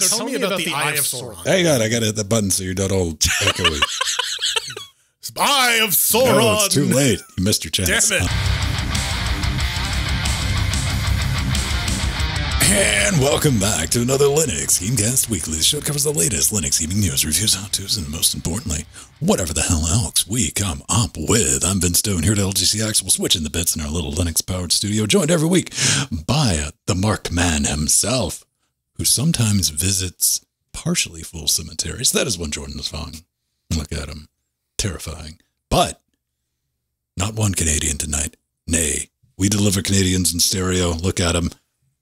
So, tell, me about, the Eye of Sauron. Hang on, I gotta hit the button so you're not all echoey. Eye of Sauron. no, it's too late. You missed your chance. Damn it. And welcome back to another Linux Gamecast Weekly. The show covers the latest Linux gaming news, reviews, how-tos, and most importantly, whatever the hell else we come up with. I'm Venn Stone here at LGCX. We'll switch in the bits in our little Linux-powered studio, joined every week by the Mark Man himself, who sometimes visits partially full cemeteries. That is one Jordan is Fong. Look at him. Terrifying. But not one Canadian tonight. Nay, we deliver Canadians in stereo. Look at him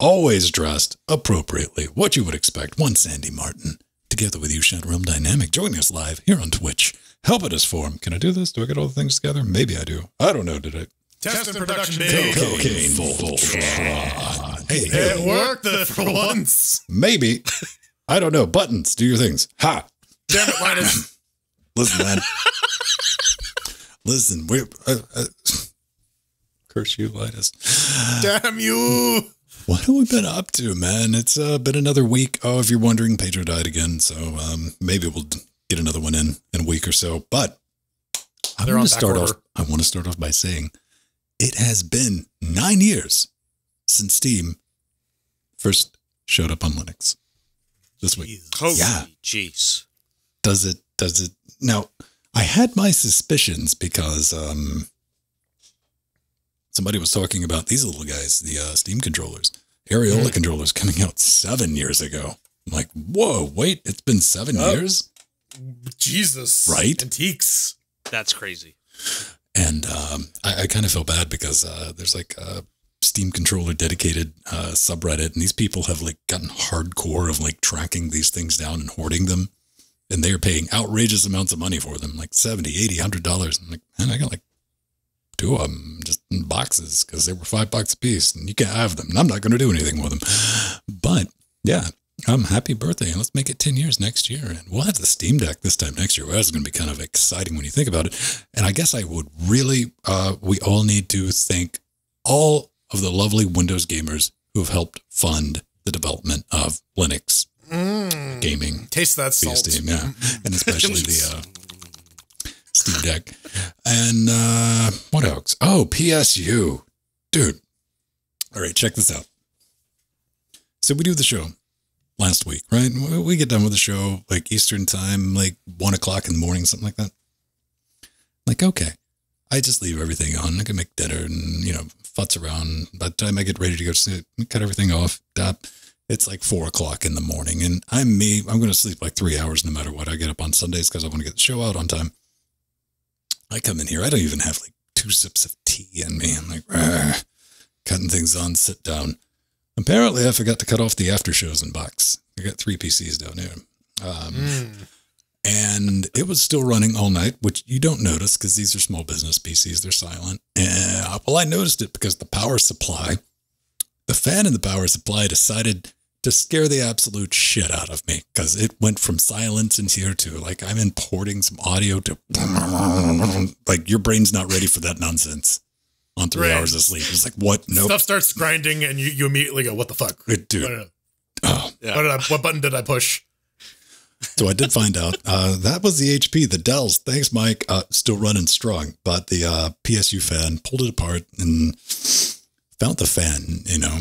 always dressed appropriately, what you would expect. One Sandy Martin, together with you, Shadow Realm Dynamic, joining us live here on Twitch, Help helping us form. Can I do this? Do I get all the things together? Maybe I do. I don't know. Did I? Test and production day. Cocaine Voltron. Hey, It hey, worked the, for once. maybe. I don't know. Buttons, do your things. Ha! Damn it, Linus. Listen, man. Listen, we're. Uh, uh, curse you, Linus. Damn you. What have we been up to, man? It's uh, been another week. Oh, if you're wondering, Pedro died again, so um, maybe we'll get another one in in a week or so. But I want to start back off. I want to start off by saying it has been nine years since Steam first showed up on Linux this week. Holy Yeah. jeez. Does it? Does it? Now, I had my suspicions because um, somebody was talking about these little guys, the uh, Steam controllers, Areola controllers coming out seven years ago. I'm like, whoa, wait, it's been seven Oh. years? Jesus. Right? Antiques. That's crazy. And um, I, I kind of feel bad because uh, there's like a Steam controller dedicated uh, subreddit, and these people have like gotten hardcore of like tracking these things down and hoarding them. And they are paying outrageous amounts of money for them, like 70, 80, 100 dollars. I'm like, man, I got like two of them just in boxes because they were five bucks a piece and you can't have them. And I'm not going to do anything with them. But yeah, um, happy birthday. And let's make it 10 years next year. And we'll have the Steam Deck this time next year. Well, That's going to be kind of exciting when you think about it. And I guess I would really, uh, we all need to thank all of the lovely Windows gamers who have helped fund the development of Linux Mm. gaming Taste that salt. Steam, yeah, and especially the uh, Steam Deck. And uh, what else? Oh, PSU, dude. All right, check this out. So we do the show last week, right? We- We get done with the show like Eastern time, like one o'clock in the morning, something like that. Like, okay, I just leave everything on. I can make dinner and you know futz around. By the time I get ready to go to sleep, cut everything off. It's like four o'clock in the morning, and I'm me. I'm going to sleep like three hours no matter what. I get up on Sundays because I want to get the show out on time. I come in here. I don't even have like two sips of tea in me. I'm like, cutting things on, sit down. Apparently, I forgot to cut off the after shows in box. I got three PCs down here. Um, Mm. And it was still running all night, which you don't notice because these are small business PCs. They're silent. And, uh, well, I noticed it because the power supply, the fan in the power supply decided to scare the absolute shit out of me because it went from silence in here to like I'm importing some audio to like your brain's not ready for that nonsense on three Right. hours of sleep. It's like, what? Nope. Stuff starts grinding and you, you immediately go, what the fuck? Good dude. What, Oh, Yeah. what did I, what button did I push? So I did find out uh, that was the HP, the Dells. Thanks, Mike. Uh, still running strong, but the uh, PSU fan pulled it apart and found the fan. You know,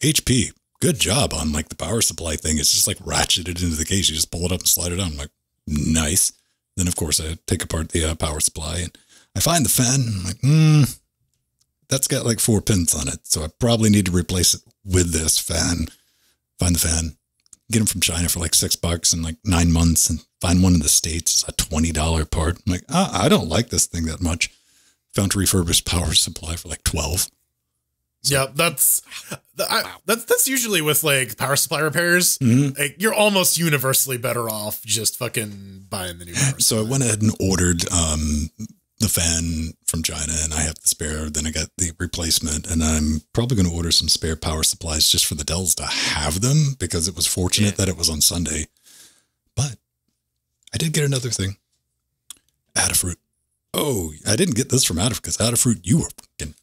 HP, good job on like the power supply thing. It's just like ratcheted into the case. You just pull it up and slide it on. I'm like, nice. Then of course I take apart the uh, power supply and I find the fan. I'm like, hmm, that's got like four pins on it, so I probably need to replace it with this fan. Find the fan, get them from China for like six bucks in like nine months and find one in the States. It's a $20 part. I'm like, ah, I don't like this thing that much. Found a refurbished power supply for like 12. yeah, that's I, that's that's usually with like power supply repairs. Mhm. Like you're almost universally better off just fucking buying the new power. So I went ahead and ordered um, the fan from China and I have the spare. Then I got the replacement and I'm probably going to order some spare power supplies just for the Dells to have them because it was fortunate Yeah. that it was on Sunday. But I did get another thing. Adafruit. Oh, I didn't get this from Adafruit because Adafruit, you were fucking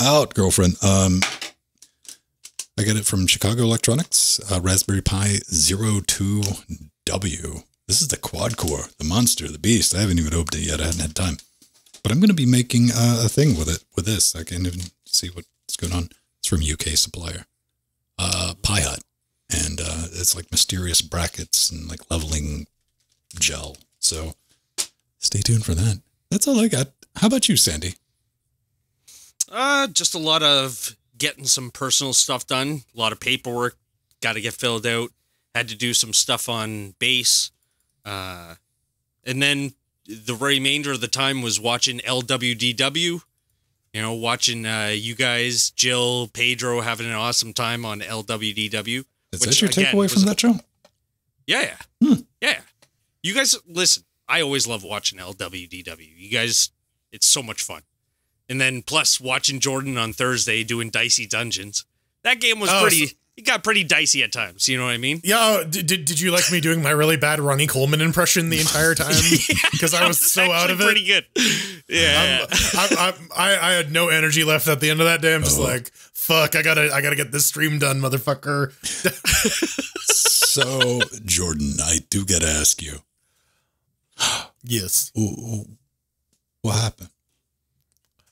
out, girlfriend. Um, I got it from Chicago Electronics, uh, Raspberry Pi Zero Two W. This is the quad core, the monster, the beast. I haven't even opened it yet. I haven't had time. But I'm going to be making uh, a thing with it, with this. I can't even see what's going on. It's from UK supplier, uh, Pi Hut. And uh, it's like mysterious brackets and like leveling gel. So stay tuned for that. That's all I got. How about you, Sandy? Uh, just a lot of getting some personal stuff done. A lot of paperwork got to get filled out. Had to do some stuff on base. Uh, and then the remainder of the time was watching LWDW. You know, watching uh, you guys, Jill, Pedro, having an awesome time on LWDW. Is that your takeaway from that show? Yeah, yeah, Hmm. yeah. You guys, listen. I always love watching LWDW. You guys, it's so much fun. And then plus watching Jordan on Thursday doing dicey dungeons. That game was Oh, pretty. So- it got pretty dicey at times. You know what I mean? Yeah, oh, did, did, did you like me doing my really bad Ronnie Coleman impression the entire time? Because I was so out of it. Pretty good. Yeah. I'm- I'm- I'm- I, I had no energy left at the end of that day. I'm just Oh. like, fuck, I gotta I gotta get this stream done, motherfucker. so, Jordan, I do got to ask you, Yes. wh- wh- what happened?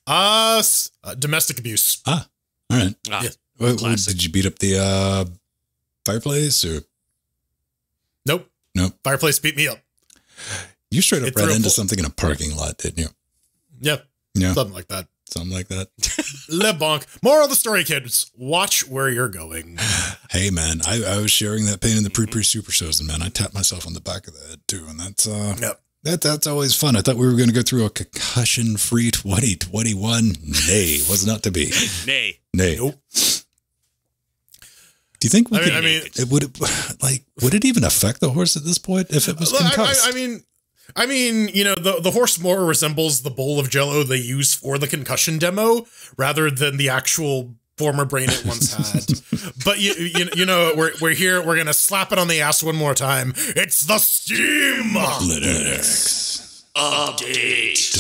Uh, uh domestic abuse. Ah, all right. Ah, Yeah. What- what- Classic. did you beat up the uh, fireplace or Nope. Nope. Fireplace beat me up. you straight up It ran into something in a parking lot, didn't you? Yeah, Yeah, something like that. something like that. Le bonk. Moral of the story, kids. Watch where you're going. Hey, man, I, I was sharing that pain in the pre pre super shows, and man, I tapped myself on the back of the head too, and that's uh, Yep. that that's always fun. I thought we were going to go through a concussion free 2021. Nay, was not to be. nay. Nay. Nope. Do you think we I mean, could, I mean, it would it, like would it even affect the horse at this point if it was concussed? I, I mean, I mean, you know, the the horse more resembles the bowl of Jello they use for the concussion demo rather than the actual former brain it once had. but you, you, you know, we're we're here. We're gonna slap it on the ass one more time. It's the steam. Linux. Update.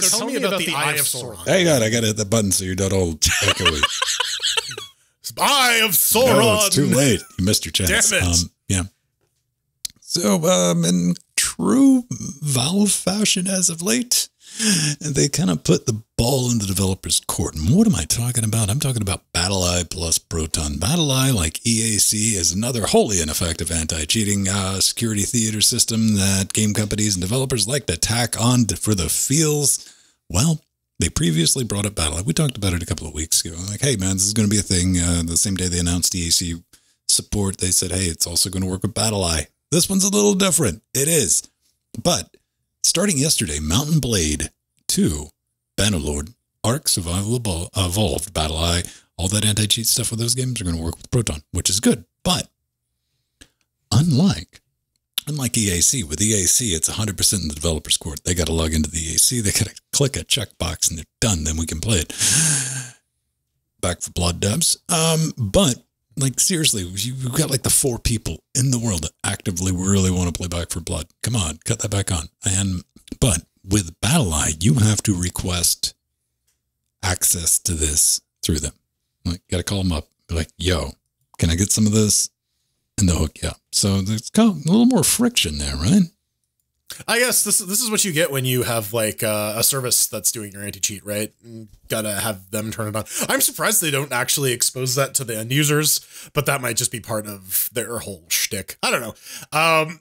So tell, me about, the Eye of Sauron. Hang on, I got to hit the button so you're not all echoey. Eye of Sauron. no, it's too late. You missed your chance. Damn it. Um, yeah. So, um, in true Valve fashion as of late, they kind of put the ball in the developer's court. And what am I talking about? I'm talking about BattlEye plus Proton. BattlEye, like EAC, is another wholly ineffective anti-cheating uh, security theater system that game companies and developers like to tack on for the feels. Well, they previously brought up BattlEye. We talked about it a couple of weeks ago. Like, hey, man, this is going to be a thing. Uh, the same day they announced EAC support, they said, hey, it's also going to work with BattlEye. This one's a little different. It is. But starting yesterday, Mount & Blade 2, Bannerlord, Ark Survival Evolved, Battle BattlEye, all that anti cheat stuff with those games are going to work with Proton, which is good. But unlike unlike EAC, with EAC, it's 100% in the developer's court. They got to log into the EAC, they got to click a checkbox and they're done. Then we can play it. Back 4 Blood Dubs. Um, but like seriously, you've got like the four people in the world that actively really want to play Back 4 Blood. Come on, cut that back on. And but with Battle BattlEye, you have to request access to this through them. Like, got to call them up. Be like, yo, can I get some of this? And they'll hook you up. So there's a little more friction there, right? I guess this this is what you get when you have like uh, a service that's doing your anti cheat, right? Gotta have them turn it on. I'm surprised they don't actually expose that to the end users, but that might just be part of their whole shtick. I don't know. Um,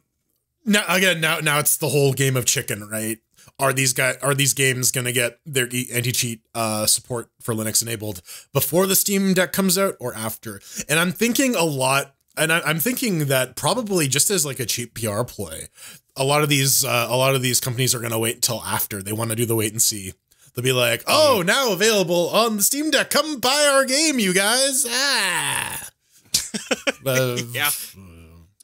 now again, now now it's the whole game of chicken, right? Are these guys are these games gonna get their anti cheat uh, support for Linux enabled before the Steam Deck comes out or after? And I'm thinking a lot. And I, I'm thinking that probably just as like a cheap PR play, a lot of these uh, a lot of these companies are going to wait until after they want to do the wait and see. They'll be like, "Oh, now available on the Steam Deck. Come buy our game, you guys." Ah. Uh, Yeah.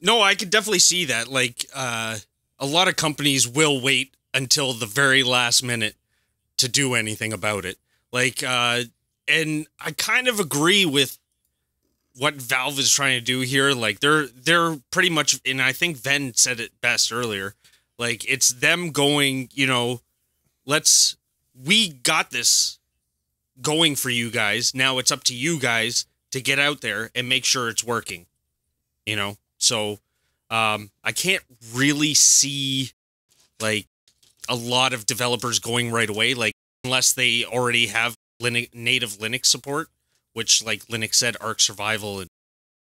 No, I could definitely see that. Like, uh, a lot of companies will wait until the very last minute to do anything about it. Like, uh, and I kind of agree with what Valve is trying to do here. Like, they're they're pretty much, and I think Venn said it best earlier. Like, it's them going, you know, let's we got this going for you guys. Now it's up to you guys to get out there and make sure it's working. You know, so um, I can't really see like a lot of developers going right away, like unless they already have Linux, native Linux support, which like Linux said, Ark Survival and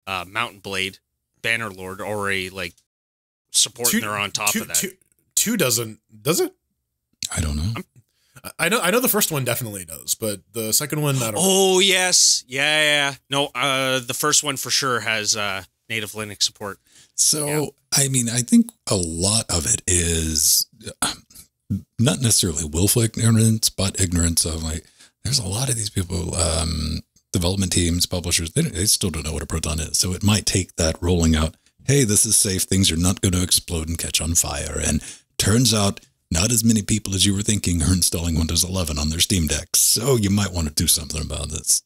uh, Mount & Blade, Bannerlord already like support and they're on top two, of that. Two, two doesn't does it? I don't know. I know I know the first one definitely does, but the second one I don't. Oh yes, yeah, yeah. No, uh, the first one for sure has uh, native Linux support. So, Yeah. I mean, I think a lot of it is um, not necessarily willful ignorance, but ignorance of like, there's a lot of these people, um, development teams, publishers, they, they still don't know what a proton is. So it might take that rolling out. Hey, this is safe. Things are not going to explode and catch on fire. And turns out not as many people as you were thinking are installing Windows 11 on their Steam Deck. So you might want to do something about this.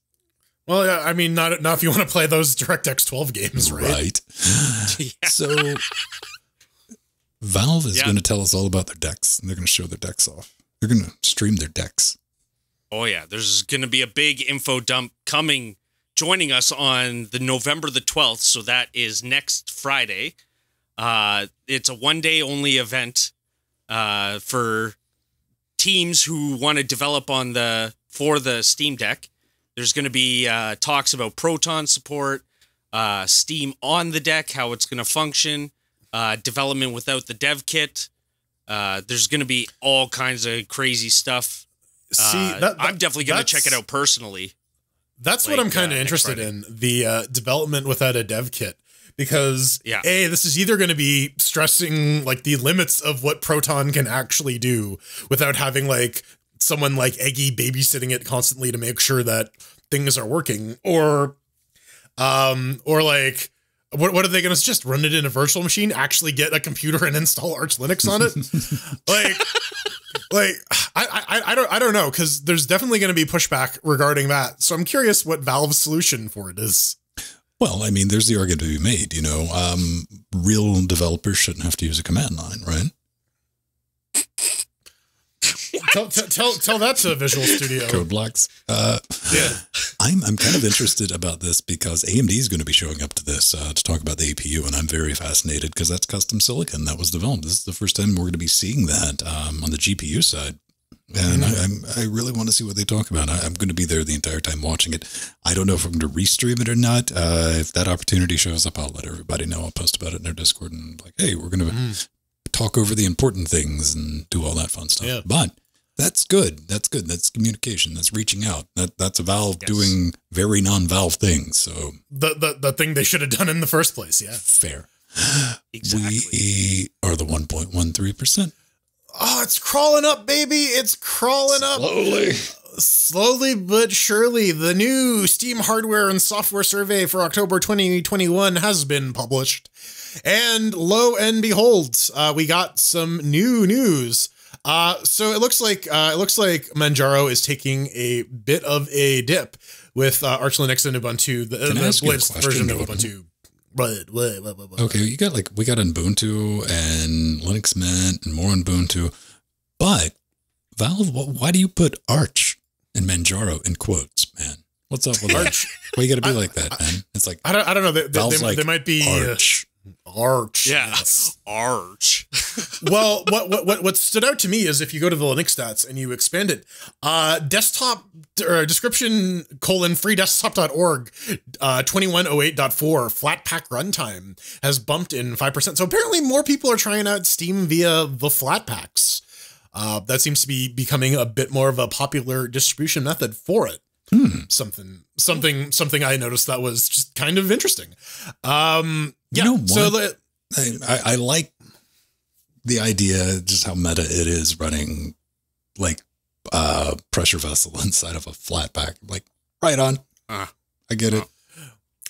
Well, I mean, not not if you want to play those DirectX 12 games, right? Right. Yeah. So Valve is Yeah. going to tell us all about their decks. And they're going to show their decks off. They're going to stream their decks. Oh yeah, there's going to be a big info dump coming, joining us on the November the 12th. So that is next Friday. Uh, it's a one day only event uh, for teams who want to develop on the for the Steam Deck. There's going to be uh, talks about Proton support, uh, Steam on the deck, how it's going to function, uh, development without the dev kit. Uh, there's going to be all kinds of crazy stuff. See, Uh, that, I'm definitely going to check it out personally. That's what I'm kind of interested in the uh, development without a dev kit because Yeah. a this is either going to be stressing like the limits of what Proton can actually do without having like someone like Eggy babysitting it constantly to make sure that things are working, or um, or like. What, what are they going to just run it in a virtual machine? Actually, get a computer and install Arch Linux on it? like, like I, I I don't I don't know because there's definitely going to be pushback regarding that. So I'm curious what Valve's solution for it is. Well, I mean, there's the argument to be made. You know, um, real developers shouldn't have to use a command line, right? Tell, tell tell that to Visual Studio. Code blocks. Uh, Yeah. I'm I'm kind of interested about this because AMD is going to be showing up to this uh, to talk about the APU, and I'm very fascinated because that's custom silicon that was developed. This is the first time we're going to be seeing that um, on the GPU side, and I, I'm I really want to see what they talk about. I, I'm going to be there the entire time watching it. I don't know if I'm going to restream it or not. Uh, if that opportunity shows up, I'll let everybody know. I'll post about it in our Discord and like, hey, we're going to talk over the important things and do all that fun stuff. Yeah. But that's good. That's good. That's communication. That's reaching out. That that's a Valve Yes. doing very non-Valve things. So The, the the thing they should have done in the first place. Yeah. fair. Exactly. We are the 1.13 percent. Oh, it's crawling up, baby! It's crawling up Slowly. slowly but surely. The new Steam hardware and software survey for October 2021 has been published, and lo and behold, uh, we got some new news. Uh, so it looks like uh, it looks like Manjaro is taking a bit of a dip with uh, Arch Linux and Ubuntu, the, Can I the ask you a latest version of Ubuntu. What, what, what, what, what, Okay, you got like we got Ubuntu and Linux Mint and more Ubuntu, but Valve, wh- why do you put Arch and Manjaro in quotes, man? What's up with Arch? Why you got to be like that, man? It's like I don't, I don't know. They, they, Valve's they, like they might be uh, Arch. Arch. Yeah. yes. Arch. well, what, what what what stood out to me is if you go to the Linux stats and you expand it, uh, desktop uh, description colon freedesktop.org, uh, 2108.4 Flatpak runtime has bumped in 5%. So apparently more people are trying out Steam via the Flatpaks. Uh, that seems to be becoming a bit more of a popular distribution method for it. Hmm. Something, something, something I noticed that was just kind of interesting. Um, You yeah. know so what? the, I, I, I like the idea, just how meta it is running like uh pressure vessel inside of a Flatpak. Like, right on. Ah. I get it.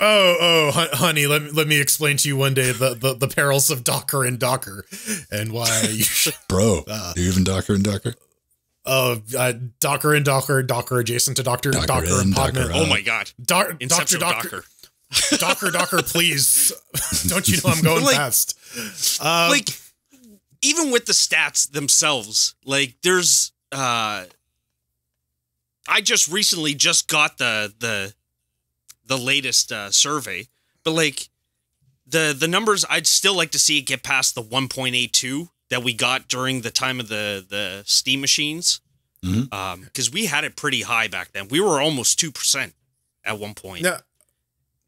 Oh, oh, hon- honey, let me, let me explain to you one day the, the, the perils of Docker and Docker and why you should. Bro, Ah. do you even Docker and Docker? Oh, uh, Docker and Docker, Docker adjacent to Docker, Docker Docker, in, and Docker Podman. out. Oh my god. Doc- Doctor, Inception of Docker, Docker. Docker, Docker, please. Don't you know I'm going Like- fast? Um, like even with the stats themselves, like there's uh I just recently just got the the the latest uh, survey, but like the the numbers, I'd still like to see it get past the 1.82 that we got during the time of the the Steam machines, Mhm. um, because we had it pretty high back then. We were almost two percent at one point. Yeah,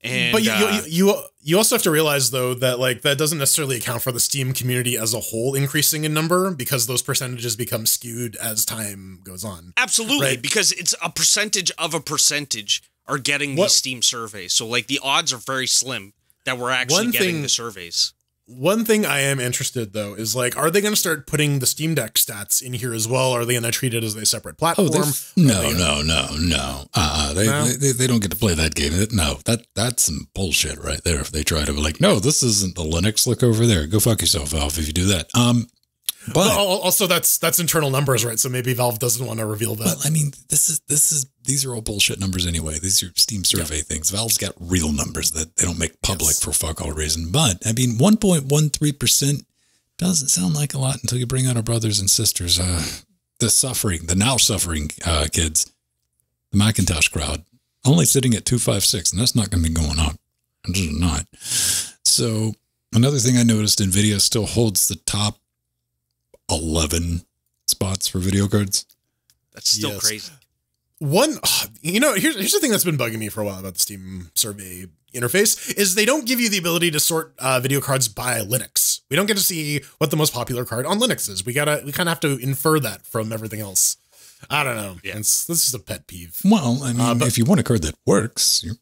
and but you, uh, you you you also have to realize though that like that doesn't necessarily account for the Steam community as a whole increasing in number because those percentages become skewed as time goes on. Absolutely, Right. because it's a percentage of a percentage are getting What- these Steam surveys. So like the odds are very slim that we're actually One getting thing- the surveys. One thing I am interested though is like, are they going to start putting the Steam Deck stats in here as well? Are they going to treat it as a separate Oh, platform? Are no, they no, no, no. Uh, they, No? they they don't get to play that game. No, that that's some bullshit right there. If they try to be like, no, this isn't the Linux. Look over there. Go fuck yourself, Valve. If you do that. Um, but al- also that's that's internal numbers, right? So maybe Valve doesn't want to reveal that. I mean, this is this is these are all bullshit numbers anyway. These are Steam survey things. Valve's got real numbers that they don't make public Yes. for fuck all reason. But I mean, one point one three percent doesn't sound like a lot until you bring out our brothers and sisters, uh, the suffering, the now suffering uh, kids, the Macintosh crowd, only sitting at two five six, and that's not going to be going up. It's just not. So another thing I noticed, Nvidia still holds the top eleven spots for video cards. That's still Yes. crazy. One, you know, here's here's the thing that's been bugging me for a while about the Steam survey interface is they don't give you the ability to sort uh, video cards by Linux. We don't get to see what the most popular card on Linux is. We gotta we kind of have to infer that from everything else. I don't know. Yeah. It's, this is a pet peeve. Well, I mean, Uh, but- if you want a card that works, you're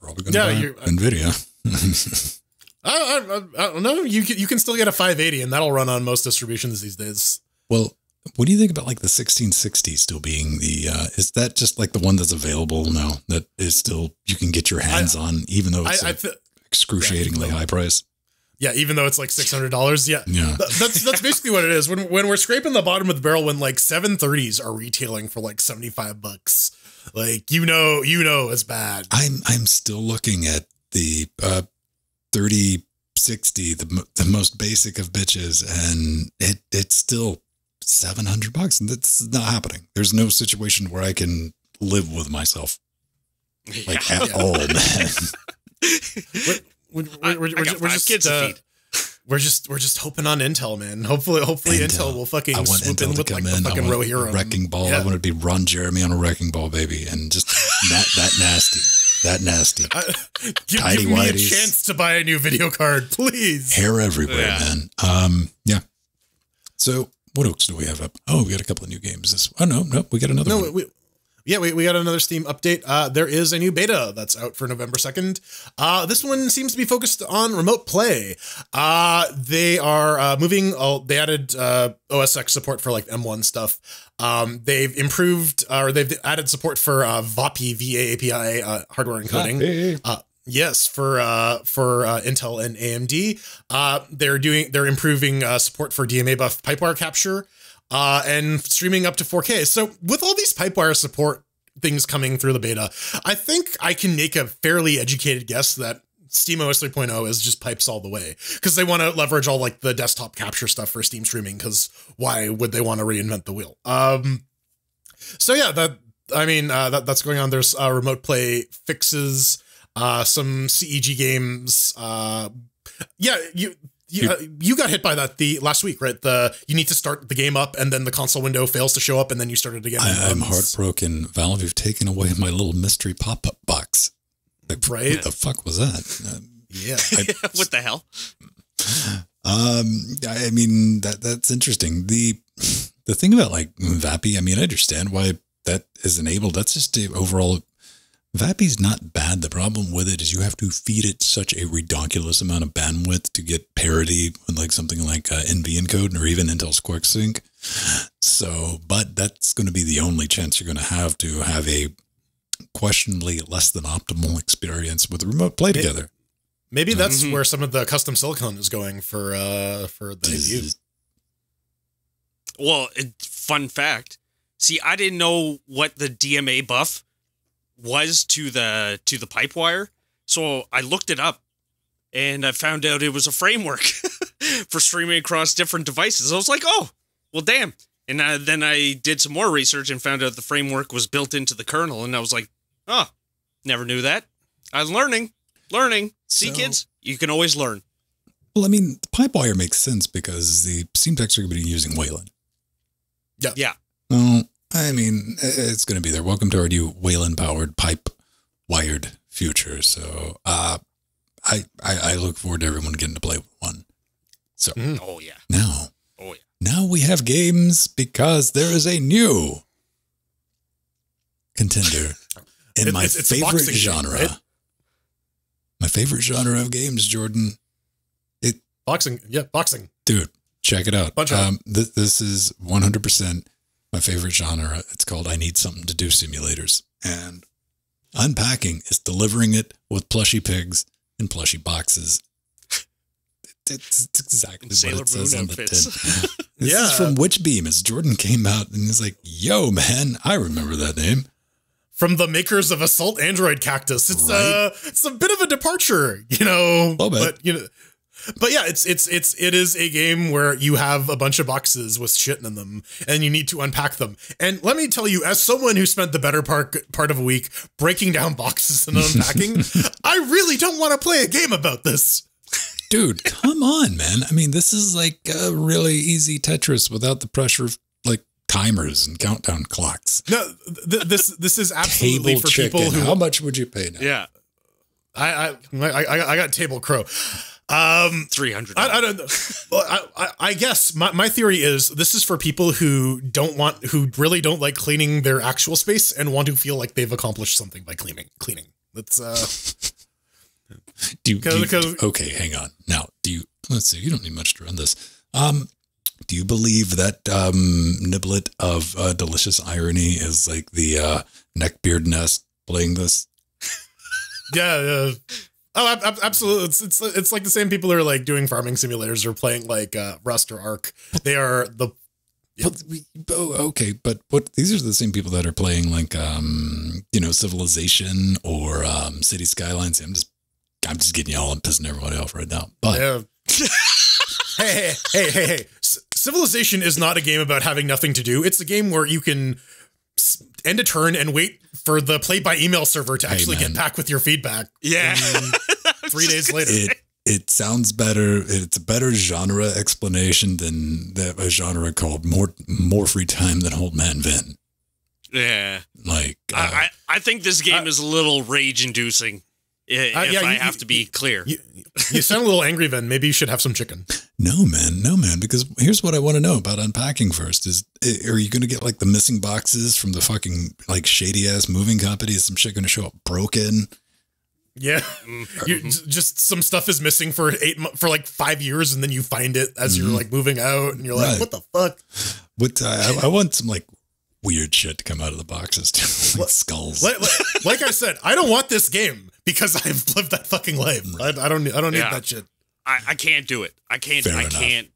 probably going to Yeah, buy you're- NVIDIA. I, I, I, I don't know. You can, you can still get a 580, and that'll run on most distributions these days. well, what do you think about like the 1660 still being the? Uh, is that just like the one that's available now? That is still you can get your hands on, even though it's I excruciatingly yeah, high price. yeah, even though it's like six hundred dollars. Yeah, Yeah. Th- that's that's basically what it is. When when we're scraping the bottom of the barrel, when like seven thirties are retailing for like seventy five bucks, like you know, you know, it's bad. I'm I'm still looking at the uh, 3060, the the most basic of bitches, and it it's still 700 bucks, and that's not happening. There's no situation where I can live with myself like Yeah. at all, man. We're, we're, we're, I we're, we're just kids uh, we're just we're just hoping on Intel, man. Hopefully, hopefully Intel, will fucking I want swoop Intel in to with come like in. I fucking row hero wrecking ball. I want to be Ron Jeremy on a wrecking ball, baby, and just that that nasty, that nasty. I, give, Tidy give me a chance to buy a new video card, please. Hair everywhere, Yeah. man. Um, yeah. So what else do we have up? Oh, we got a couple of new games. This. Oh no, no, we got another No, one. we, yeah, we, we got another Steam update. Uh, there is a new beta that's out for November 2nd. Uh, this one seems to be focused on remote play. Uh, they are uh, moving, oh, they added uh, OS X support for like M1 stuff. Um, they've improved, uh, or they've added support for uh, VAPI, VA API uh, hardware encoding. Uh, yes, for uh, for uh, Intel and AMD, uh, they're doing they're improving uh, support for DMA-BUF pipewire capture uh, and streaming up to 4K. So with all these pipewire support things coming through the beta, I think I can make a fairly educated guess that SteamOS 3.0 is just pipes all the way because they want to leverage all like the desktop capture stuff for Steam streaming. Because why would they want to reinvent the wheel? Um, so yeah, that I mean uh, that that's going on. There's uh, remote play fixes, uh, some CEG games. Uh, yeah, you. You, uh, you got hit by that the last week, right? The you need to start the game up, and then the console window fails to show up, and then you start it again. I, I'm Um, heartbroken. Valve, you've taken away my little mystery pop-up box. Like, Right? What the fuck was that? Uh, Yeah, what the hell? Um, I mean that that's interesting. The the thing about like Vappy, I mean, I understand why that is enabled. That's just the overall. Vappy's not bad. The problem with it is you have to feed it such a ridiculous amount of bandwidth to get parity with like something like uh, NV encode or even Intel's QuickSync. So, but that's going to be the only chance you're going to have to have a questionably less than optimal experience with remote play together. maybe that's Mhm. where some of the custom silicon is going for uh for the APU. Well, it, fun fact. See, I didn't know what the DMA-BUF was to the to the pipe wire, so I looked it up, and I found out it was a framework for streaming across different devices. I was like, oh, well, damn, And uh, then I did some more research and found out the framework was built into the kernel, and I was like, oh, never knew that. I'm learning, learning. See, So- kids, you can always learn. Well, I mean, the Pipewire makes sense because the Steam Decks are going to be using Wayland. Yeah. Well, I mean, it's going to be there. Welcome to our new Wayland powered pipe wired future. So, uh, I, I I look forward to everyone getting to play one. So Mhm. Oh yeah. now, Oh yeah. now we have games because there is a new contender in It- my it's- it's favorite boxing game, genre. right? My favorite genre of games, Jordan. It boxing, yeah, boxing. dude check it out Bunch of um, th- this is 100% my favorite genre it's called i need something to do simulators and unpacking is delivering it with plushy pigs and plushy boxes it's, it's exactly Sailor what it says Moon on the tin this Yeah. is from Witch Beam as jordan came out and he's like yo man i remember that name From the makers of Assault Android Cactus. It's Right. uh it's a bit of a departure, you know. But you know but yeah, it's it's it's it is a game where you have a bunch of boxes with shit in them and you need to unpack them. And let me tell you, as someone who spent the better part part of a week breaking down boxes and unpacking, I really don't want to play a game about this. dude come on man i mean this is like a really easy tetris without the pressure of like timers and countdown clocks No, th- this this is absolutely table for chicken. people who How much would you pay now? Yeah. I I I, I got table crow. Um, Three hundred. I, I don't know. Well, I, I, I guess my, my theory is this is for people who don't want, who really don't like cleaning their actual space and want to feel like they've accomplished something by cleaning. Cleaning. That's uh, Do you, do you- okay, hang on. Now, do you? Let's see. You don't need much to run this. Um, do you believe that um, niblet of uh, delicious irony is like the uh, neckbeard nest playing this? yeah. yeah. Oh, ab- ab- absolutely. It's, it's it's like the same people who are like doing farming simulators or playing like uh, Rust or Ark. They are the But we, oh, okay, but what? These are the same people that are playing like um, you know, Civilization or um, City Skylines. I'm just, I'm just getting y'all and pissing everybody off right now. But Yeah. hey, hey, hey, hey, hey. Civilization is not a game about having nothing to do. It's a game where you can end a turn and wait for the play by email server to Hey, actually man. get back with your feedback. Yeah. Three days later. it it sounds better. It's a better genre explanation than the, a genre called more more free time than old man Vin. yeah. Like uh, I, I I think this game is a little rage inducing. If Uh, yeah, I you- have to be clear. you, you sound a little angry, Then Maybe you should have some chicken. No man, no man. Because here's what I want to know about unpacking first: is eh, are you going to get like the missing boxes from the fucking like shady ass moving company? Is some shit going to show up broken? Yeah, Mm. you, just some stuff is missing for eight for like five years, and then you find it as you're like moving out, and you're like, Right. "What the fuck?" What I, I want some like weird shit to come out of the boxes too, like skulls. Like, like, like I said, I don't want this game because I've lived that fucking life. I, I don't. I don't need Yeah. that shit. I, I can't do it. I can't. Fair I enough. can't.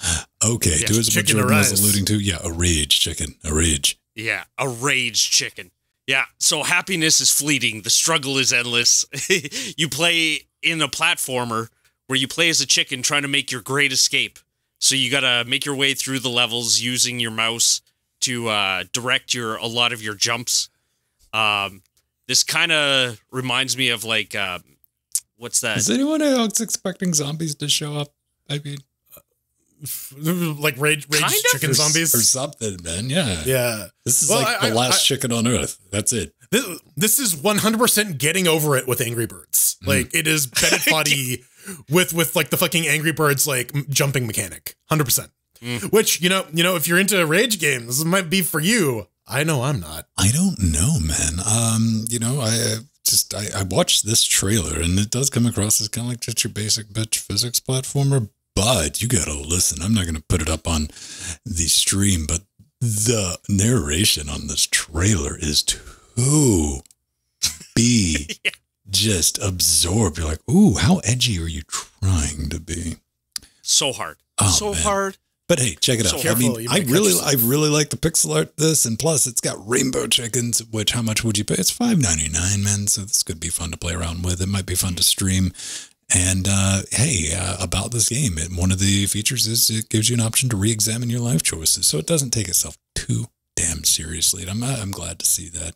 Okay, Yes, to as what chicken Jordan was alluding to, yeah, a rage chicken, a rage. Yeah, a rage chicken. Yeah, so happiness is fleeting. The struggle is endless. you play in a platformer where you play as a chicken trying to make your great escape. So you got to make your way through the levels using your mouse to uh, direct your a lot of your jumps. Um, this kind of reminds me of like um, what's that? Is anyone else expecting zombies to show up? I mean, like rage, rage Kind of. chicken or, zombies. or something, man. Yeah, yeah, This is Well, like I- the I- last I- chicken on earth. That's it. this, this is 100% getting over it with Angry Birds. Hmm. Like it is Bennett Foddy with with like the fucking Angry Birds like m- jumping mechanic. 100%. Hmm. Which, you know, you know if you're into rage games, this might be for you. I know I'm not. I don't know, man. Um, you know, I uh, just I, I watched this trailer and it does come across as kind of like just your basic bitch physics platformer. But you gotta listen. I'm not gonna put it up on the stream, but the narration on this trailer is too be just absorbed. You're like, ooh, how edgy are you trying to be? so hard. Oh, so man. hard. But hey, check it out. careful, I mean, I really, I really like the pixel art. This and plus, it's got rainbow chickens. Which how much would you pay? It's five ninety nine, man. So this could be fun to play around with. It might be fun to stream. And uh, hey, uh, about this game, it, one of the features is it gives you an option to re-examine your life choices, so it doesn't take itself too damn seriously. And I'm I'm glad to see that.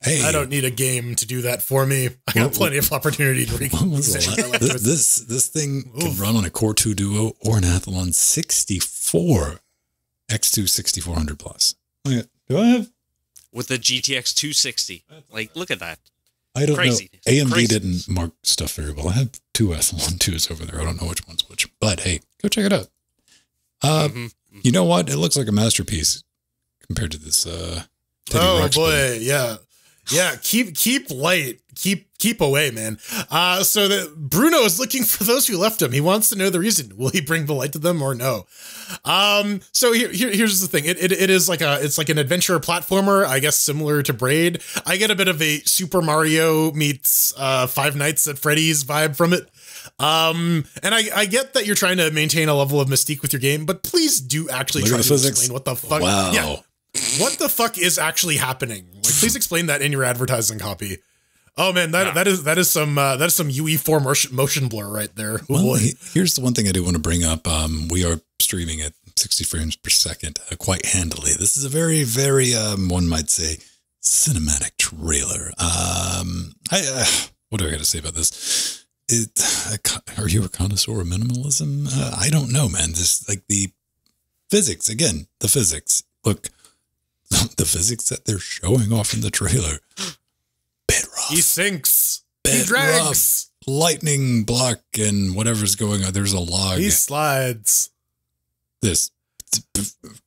Hey, I don't need a game to do that for me. I got plenty of opportunity to read. When was the this, this this thing can run on a Core 2 Duo or an Athlon 64 X2 6400 plus. Wait, Do I have? with the GTX 260. Like, look at that. I don't Crazy. know. AMD Crazy. didn't mark stuff very well. I have two Athlon 2s over there. I don't know which one's which. But hey, go check it out. Uh, Mhm. You know what? It looks like a masterpiece compared to this. Uh, Teddy oh Ruxpin. boy, yeah, yeah. Keep keep light. Keep keep away, man. Uh, so that Bruno is looking for those who left him. He wants to know the reason. Will he bring the light to them or no? Um, so here, here here's the thing. It, it it is like a it's like an adventure platformer. I guess similar to Braid. I get a bit of a Super Mario meets uh, Five Nights at Freddy's vibe from it. Um, and I, I get that you're trying to maintain a level of mystique with your game, but please do actually Look try to physics. explain what the fuck. Wow. Yeah, what the fuck is actually happening? Like, please explain that in your advertising copy. Oh man, that Yeah. that is that is some uh, that is some UE4 motion, motion blur right there. Well, here's the one thing I do want to bring up. Um, we are streaming at 60 frames per second uh, quite handily. This is a very, very, um, one might say, cinematic trailer. Um, I, uh, what do I got to say about this? It, are you a connoisseur of minimalism? Uh, I don't know, man. Just like the physics, again, the physics. Look, the physics that they're showing off in the trailer. Bit rough he sinks. He Bit drags. lightning block and whatever's going on. There's a log. He slides. this.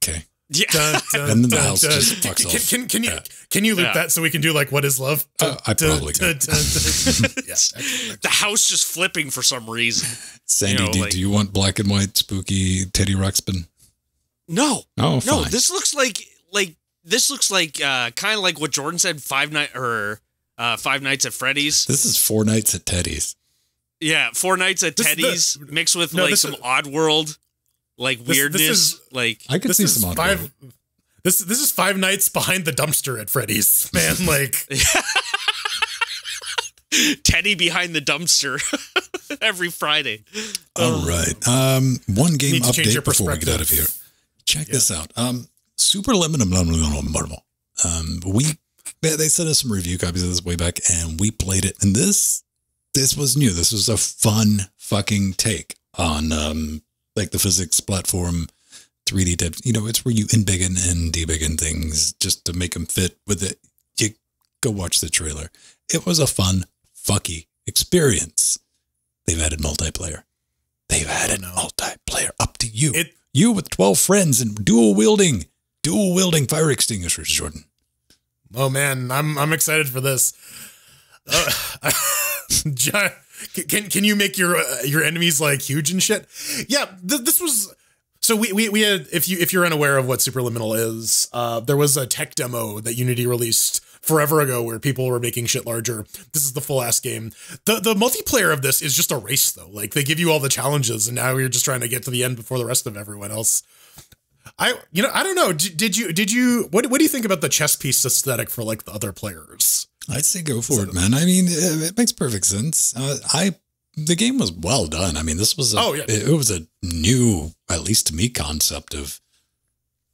Okay. Yeah. Dun, dun, And then the dun, house dun. just fucks can, off. can, can you Yeah. can you loop Yeah. that so we can do like what is love? Uh, I Dun, probably dun, could. dun, dun, dun. yeah. the house just flipping for some reason. Sandy, You know, do, like- do you want black and white spooky Teddy Ruxpin? No, Oh, no, this looks like like this looks like uh kind of like what Jordan said. Five night or uh Five Nights at Freddy's. This is four nights at Teddy's. Yeah, Four Nights at This- Teddy's mixed with No, like some is- Oddworld like this weirdness. is- like I could see some odd five. world. This this is five nights behind the dumpster at Freddy's. Man, like Teddy behind the dumpster every Friday. All right. Um, one game Need to change update before we get out of here. perspective. Check this out. Um, Superliminal. Um, we they they sent us some review copies of this way back, and we played it. And this this was new. This was a fun fucking take on um like the physics platform. 3D types, you know, it's where you embiggen and debiggen things just to make them fit with it. You go watch the trailer. It was a fun, fucky experience. They've added multiplayer. They've added no. multiplayer. Up to you. It- you with 12 friends and dual wielding, dual wielding fire extinguishers, Jordan. Oh man, I'm I'm excited for this. Uh, can can you make your uh, your enemies like huge and shit? Yeah, th- this was. So we, we we had if you if you're unaware of what superliminal is, uh, there was a tech demo that Unity released forever ago where people were making shit larger. This is the full ass game. The the multiplayer of this is just a race though. Like they give you all the challenges and now you're just trying to get to the end before the rest of everyone else. I you know I don't know. Did, did you did you what what do you think about the chess piece aesthetic for like the other players? I'd say go for it, man. I mean, it, it makes perfect sense. Uh, I the game was well done. I mean, this was a, Oh, yeah. it, it was a new, at least to me, concept of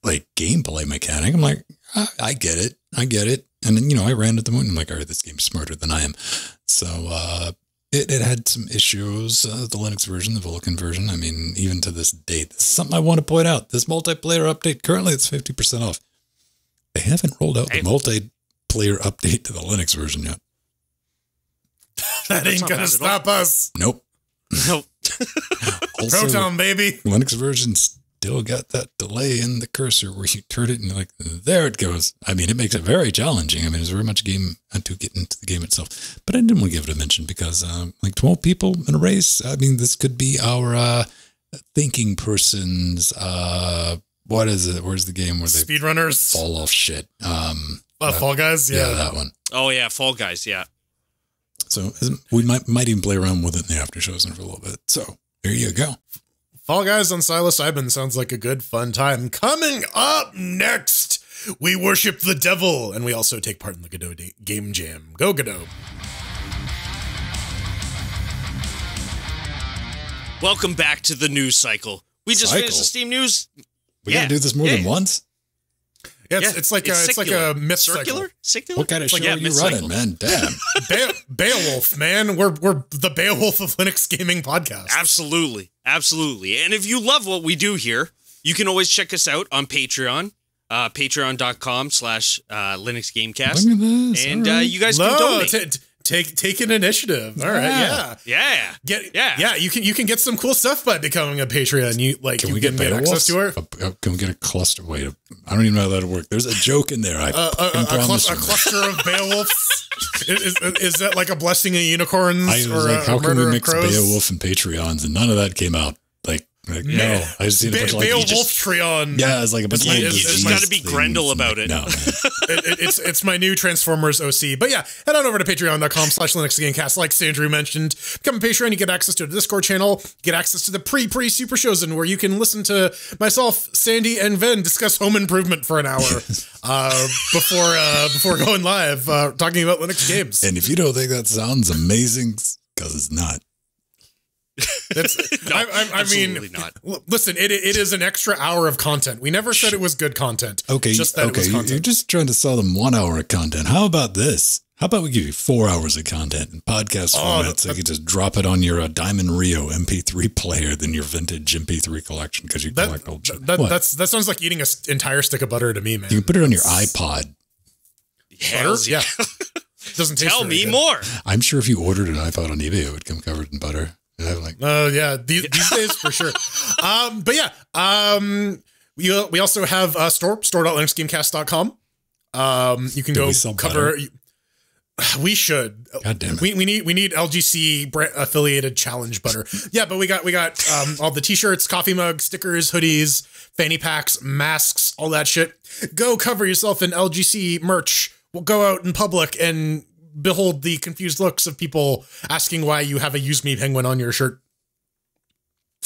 like gameplay mechanic. I'm like, I, I get it, I get it. And then you know, I ran at the moon. I'm like, all right, this game's smarter than I am. So uh, it it had some issues. Uh, the Linux version, the Vulkan version. I mean, even to this date, this is something I want to point out. This multiplayer update currently it's fifty percent off. They haven't rolled out the multiplayer update to the Linux version yet. That ain't gonna stop us. Nope. Nope. Also, Proton baby. Linux version still got that delay in the cursor where you turn it and you're like, there it goes. I mean, it makes it very challenging. I mean, it's very much a game uh, to get into the game itself. But I didn't want to give it a mention because, um, like, 12 people in a race, I mean, this could be our uh, thinking person's, uh, what is it? Where's the game where they Speedrunners. fall off shit? Um, Uh, Fall Guys. yeah. Yeah. that one. Oh yeah, Fall Guys. Yeah. So we might might even play around with it in the after shows for a little bit. So there you go. Fall Guys on Silas psilocybin sounds like a good fun time. Coming up next, we worship the devil, and we also take part in the Godot game jam. Go Godot. Welcome back to the news cycle. We just Cycle? finished the Steam news. We Yeah. gotta do this more Yeah. than once. Yeah, it's, Yeah, it's like a, it's like circular. a myth circular, circular. What kind of show yeah, are you mid-cycle. running, man? Damn. Be- Beowulf, man. We're we're the Beowulf of Linux gaming podcast. Absolutely, absolutely. And if you love what we do here, you can always check us out on Patreon, uh, patreon.com slash uh, Linux Gamecast. Look at this. And All uh, you guys can No, donate. T- t- take take an initiative. All right, Yeah. yeah. yeah. Get Yeah. yeah. You can you can get some cool stuff by becoming a Patreon. You like Can you we can get get access to Beowulfs? her. Uh, uh, Can we get a cluster? Wait, I don't even know how that'll work. There's a joke in there. I Uh, a, a, a, promise a cluster of Beowulfs. is, is, is that like a blessing of unicorns I was or like, a, how a can we mix? Beowulf and Patreons? And none of that came out. Like, no. I just seen a Be- bunch of like, Beowulf just- yeah, it's like a bunch You- of like, just disease gotta be. Grendel about like, it. No, it, it- it's it's my new Transformers OC. But yeah, head on over to patreon.com slash Linux Gamecast. Like Sandrew mentioned, become a Patreon. You get access to a Discord channel. Get access to the pre pre super shows, and where you can listen to myself, Sandy, and Venn discuss home improvement for an hour uh, before uh, before going live, uh, talking about Linux games. And if you don't think that sounds amazing, because it's not. It's, No, I, I, I mean, not. listen, it, it is an extra hour of content. We never said it was good content. Okay, just that okay, it was you- content. you're just trying to sell them one hour of content. How about this? How about we give you four hours of content in podcast Oh, format so you can just drop it on your uh, Diamond Rio MP3 player than your vintage MP3 collection because you that, collect old shit. that, What? that's that sounds like eating an entire stick of butter to me, man. you can put it on your iPod. Butter? Hells Yeah. Doesn't taste Tell me good. more. I'm sure if you ordered an iPod on eBay, it would come covered in butter. It'd have like Oh yeah, these, these days for sure. Um, but yeah, um, we we also have uh, store store.linuxgamecast.com. Um, you can Do go we cover. We should. God damn it. We, we need we need LGC brand affiliated challenge butter. Yeah, but we got we got um, all the t-shirts, coffee mugs, stickers, hoodies, fanny packs, masks, all that shit. Go cover yourself in LGC merch. We'll go out in public and behold the confused looks of people asking why you have a use me penguin on your shirt.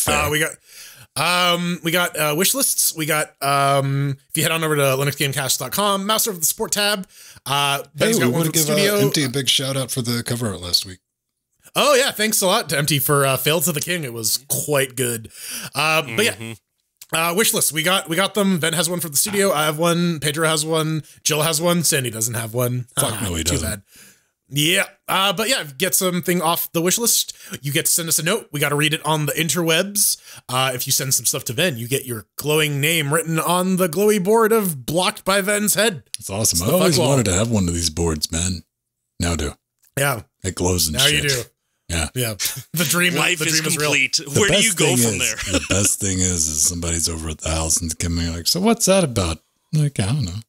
Uh, we got um we got uh wish lists. We got um if you head on over to linuxgamecast.com, mouse over the support tab. Uh hey, Venn's we got one want for to the give uh, studio. Empty a big shout out for the cover art last week. Oh yeah, thanks a lot to Empty for uh Fail to the King. It was quite good. Uh, but yeah. Mhm. Uh, wish list. We got we got them. Ben has one for the studio. I have one. Pedro has one. Jill has one. Sandy doesn't have one. Fuck Ah, no, he too doesn't. bad. Yeah. Uh, but yeah, get something off the wish list. You get to send us a note. We got to read it on the interwebs. Uh, if you send some stuff to Venn, you get your glowing name written on the glowy board of blocked by Venn's head. It's awesome. It's I the always wall. wanted to have one of these boards, man. Now do. Yeah. It glows and Now shit. you do. Yeah. Yeah. The dream. Life the is dream is real. complete. The Where do you go from is- there? The best thing is, is somebody's over at the house and coming like, so what's that about? Like, I don't know.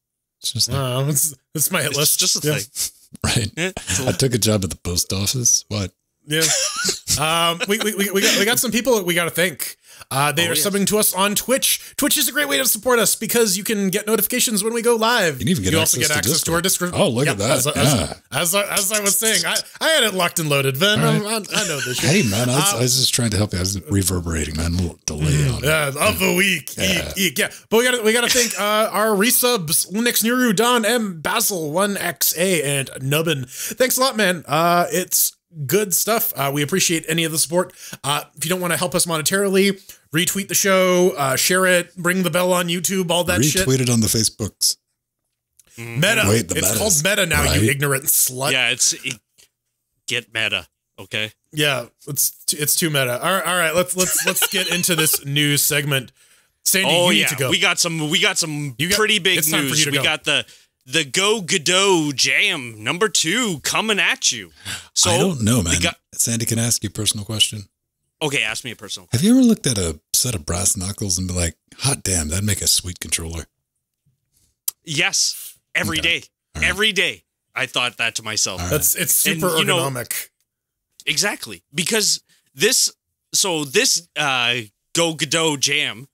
It's just Uh, it's, it's my hit It's list. just a Yeah. thing. right. Yeah, it's took a job at the post office. What? Yeah. um, we, we, we, we, got, we got some people that we got to thank. Uh, they Oh, are yes. subbing to us on Twitch. Twitch is a great way to support us because you can get notifications when we go live. You can even get also access get to access to our Discord. Discord. Oh, look at that. As, as, Yeah. as, I- as I was saying, I, I had it locked and loaded. Venn, All I, right. I, I know this shit. Hey, man, I was, Uh, I was just trying to help you. I was reverberating, man. A little delay on it. Yeah, of the week. Yeah. Eek, eek, yeah. But we gotta we gotta thank uh, our resubs, Linux Nuru, Don M, Basil, 1XA, and Nubbin. Thanks a lot, man. Uh it's good stuff. Uh, we appreciate any of the support. Uh, if you don't want to help us monetarily, retweet the show, uh, share it, ring the bell on YouTube, all that shit. Retweeted on the Facebooks. Meta. Wait, the it's metas, called meta now, right? you ignorant slut. yeah, it's it, get meta. Okay. Yeah, it's too, it's too meta. All right, all right, let's let's let's get into this news segment. Sandy, oh you yeah, need to go. we got some. We got some You got- pretty big it's time for news. We go. got the the Go Godot Jam number two coming at you. So I don't know, man. got- Sandy, can I ask you a personal question? okay, ask me a personal. Have you ever looked at a set of brass knuckles and be like, hot damn, that'd make a sweet controller? Yes, every Okay. day, All right. every day. I thought that to myself. All right. That's it's And, super you know- ergonomic. Exactly. Because this so this uh Go Godot Jam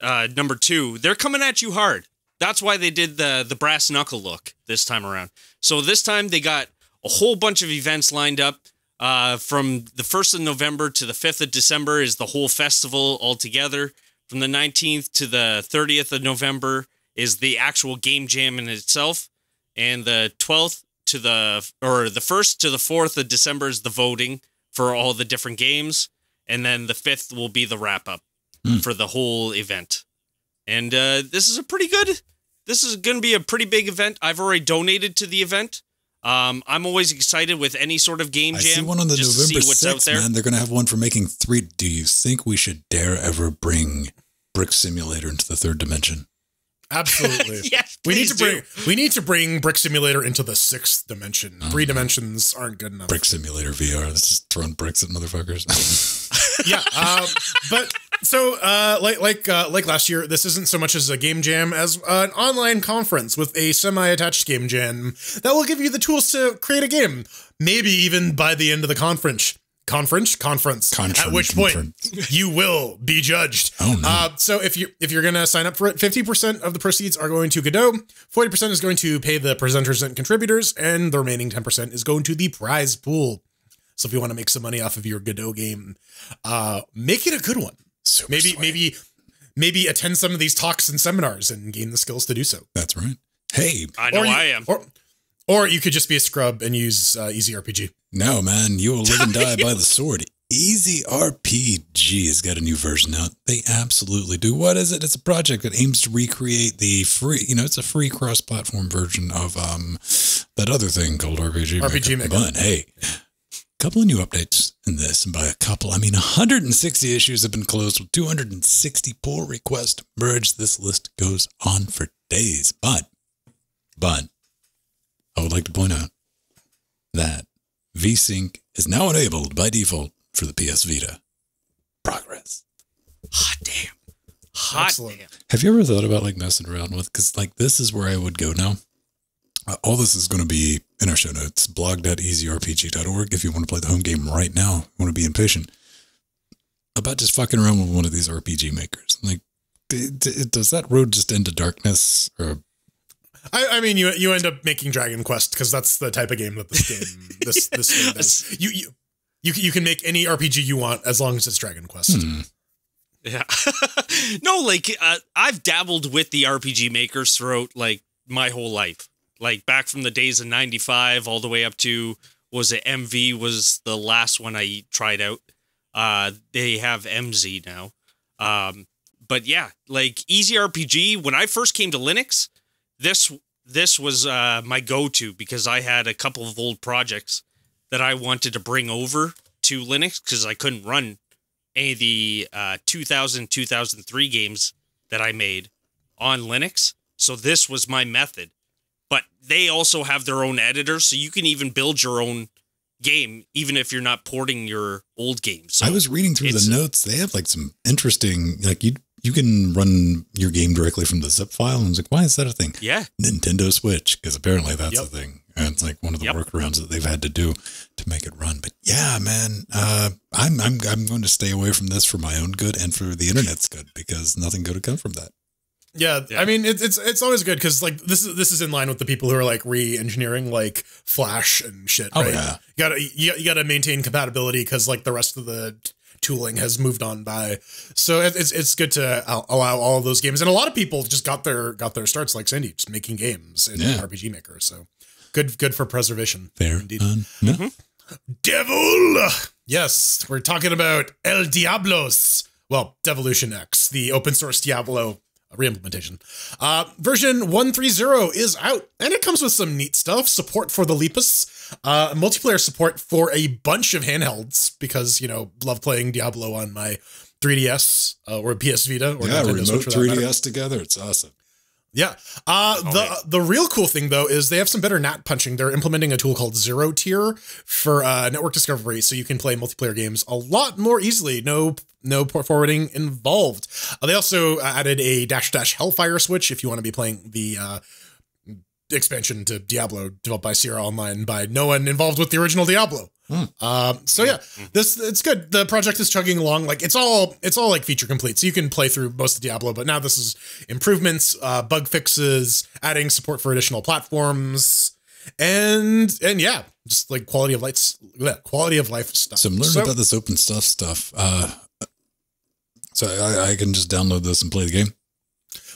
uh number 2, they're coming at you hard. That's why they did the the brass knuckle look this time around. So this time they got a whole bunch of events lined up. Uh from the 1st of November to the 5th of December is the whole festival altogether. From the 19th to the 30th of November is the actual game jam in itself and the 12th to the or the 1st to the 4th of December is the voting for all the different games and then the fifth will be the wrap up Hmm. for the whole event. And uh, this is a pretty good. This is going to be a pretty big event. I've already donated to the event. Um, I'm always excited with any sort of game I jam. see one on the November see what's out 6th, there. man. They're going to have one for making three. Do you think we should dare ever bring Brick Simulator into the third dimension? Absolutely. Yes, we need to do. bring we need to bring Brick Simulator into the sixth dimension. Three dimensions aren't good enough. Brick Simulator VR. That's just throwing bricks at motherfuckers. yeah, um, but so uh, like like uh, like last year, this isn't so much as a game jam as an online conference with a semi-attached game jam that will give you the tools to create a game. Maybe even by the end of the conference. Conference, conference. Conference, At which point you will be judged. Oh, no. Uh, so if you if you're gonna sign up for it, fifty percent of the proceeds are going to Godot, forty percent is going to pay the presenters and contributors, and the remaining ten percent is going to the prize pool. So if you want to make some money off of your Godot game, uh, make it a good one. Super Maybe sweet. maybe maybe attend some of these talks and seminars and gain the skills to do so. That's right. Hey, I know you, I am. Or, or you could just be a scrub and use uh, EasyRPG. no, man, you will live and die by the sword. EasyRPG has got a new version out. They absolutely do. What is it? It's a project that aims to recreate the free, you know, it's a free cross-platform version of um that other thing called RPG Maker. RPG Maker. But hey, a couple of new updates in this, and by a couple, I mean 160 issues have been closed with 260 pull requests merged. This list goes on for days, but but I would like to point out that VSync is now enabled by default for the PS Vita. Progress. Hot damn. Hot Excellent. damn. Have you ever thought about like messing around with? Because like this is where I would go now. Uh, all this is going to be in our show notes, blog.easyrpg.org. If you want to play the home game right now, you want to be impatient about just fucking around with one of these RPG makers. Like, d- d- does that road just into darkness? Or I, I mean, you you end up making Dragon Quest because that's the type of game that this game this this game is. You you you can- you can make any RPG you want as long as it's Dragon Quest. Hmm. Yeah. no, like uh, I've dabbled with the RPG makers throughout like my whole life. Like back from the days of 95 all the way up to was it MV was the last one I tried out. Uh they have MZ now. Um but yeah, like EasyRPG when I first came to Linux, this this was uh my go-to because I had a couple of old projects that I wanted to bring over to Linux cuz I couldn't run any of the uh, 2000 2003 games that I made on Linux. So this was my method. But they also have their own editor, so you can even build your own game, even if you're not porting your old games. So I was reading through the notes. They have like some interesting, like you you can run your game directly from the zip file. And I was like, why is that a thing? yeah, Nintendo Switch, because apparently that's Yep. a thing. And it's like one of the Yep. workarounds that they've had to do to make it run. But yeah, man, uh, I'm I'm I'm going to stay away from this for my own good and for the internet's good because nothing good will come from that. Yeah, Yeah. I mean it's it's it's always good because like this is this is in line with the people who are like re-engineering like Flash and shit. Oh, right? yeah. you gotta you, you gotta maintain compatibility because like the rest of the t- tooling has moved on by. So it's it's good to allow all of those games, and a lot of people just got their got their starts like Sandy, just making games in Yeah. RPG Maker. So good good for preservation. Fair Indeed. enough. Devil. Yes, we're talking about El Diablos. Well, DevilutionX, the open source Diablo reimplementation. Uh, version 130 is out, and it comes with some neat stuff. Support for the Lepus, uh, multiplayer support for a bunch of handhelds because you know love playing Diablo on my 3DS uh, or PS Vita or yeah, Nintendo remote Switch for that matter. 3DS together. It's awesome. Yeah. Uh, the yeah. the real cool thing though is they have some better NAT punching. They're implementing a tool called ZeroTier for uh, network discovery, so you can play multiplayer games a lot more easily. No no port forwarding involved. Uh, they also added a dash dash Hellfire switch if you want to be playing the uh, expansion to Diablo developed by Sierra Online by no one involved with the original Diablo. Hmm. Um, so yeah, this it's good. The project is chugging along. Like it's all it's all like feature complete, so you can play through most of Diablo. But now this is improvements, uh, bug fixes, adding support for additional platforms, and and yeah, just like quality of lights, yeah, quality of life stuff. So I'm learning about this open stuff stuff. Uh, so I, I can just download this and play the game.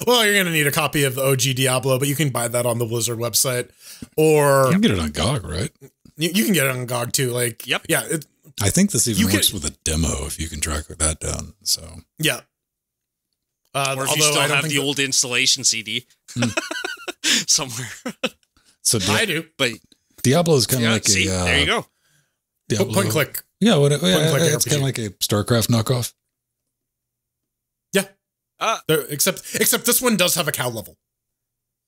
Well, you're gonna need a copy of the OG Diablo, but you can buy that on the Blizzard website, or You can get it on GOG, right? you, you can get it on GOG too. Like, Yep. yeah. It, I think this even You works can- with a demo if you can track that down. So Yeah. Uh, or if although you still I don't have think the that- old installation CD Hmm. somewhere. so Di- I do. But Diablo is kind of yeah, like see, a uh, there you go. Diablo. Point click. Yeah, what, yeah, click it's kind of like a StarCraft knockoff. Uh, There- except except this one does have a cow level.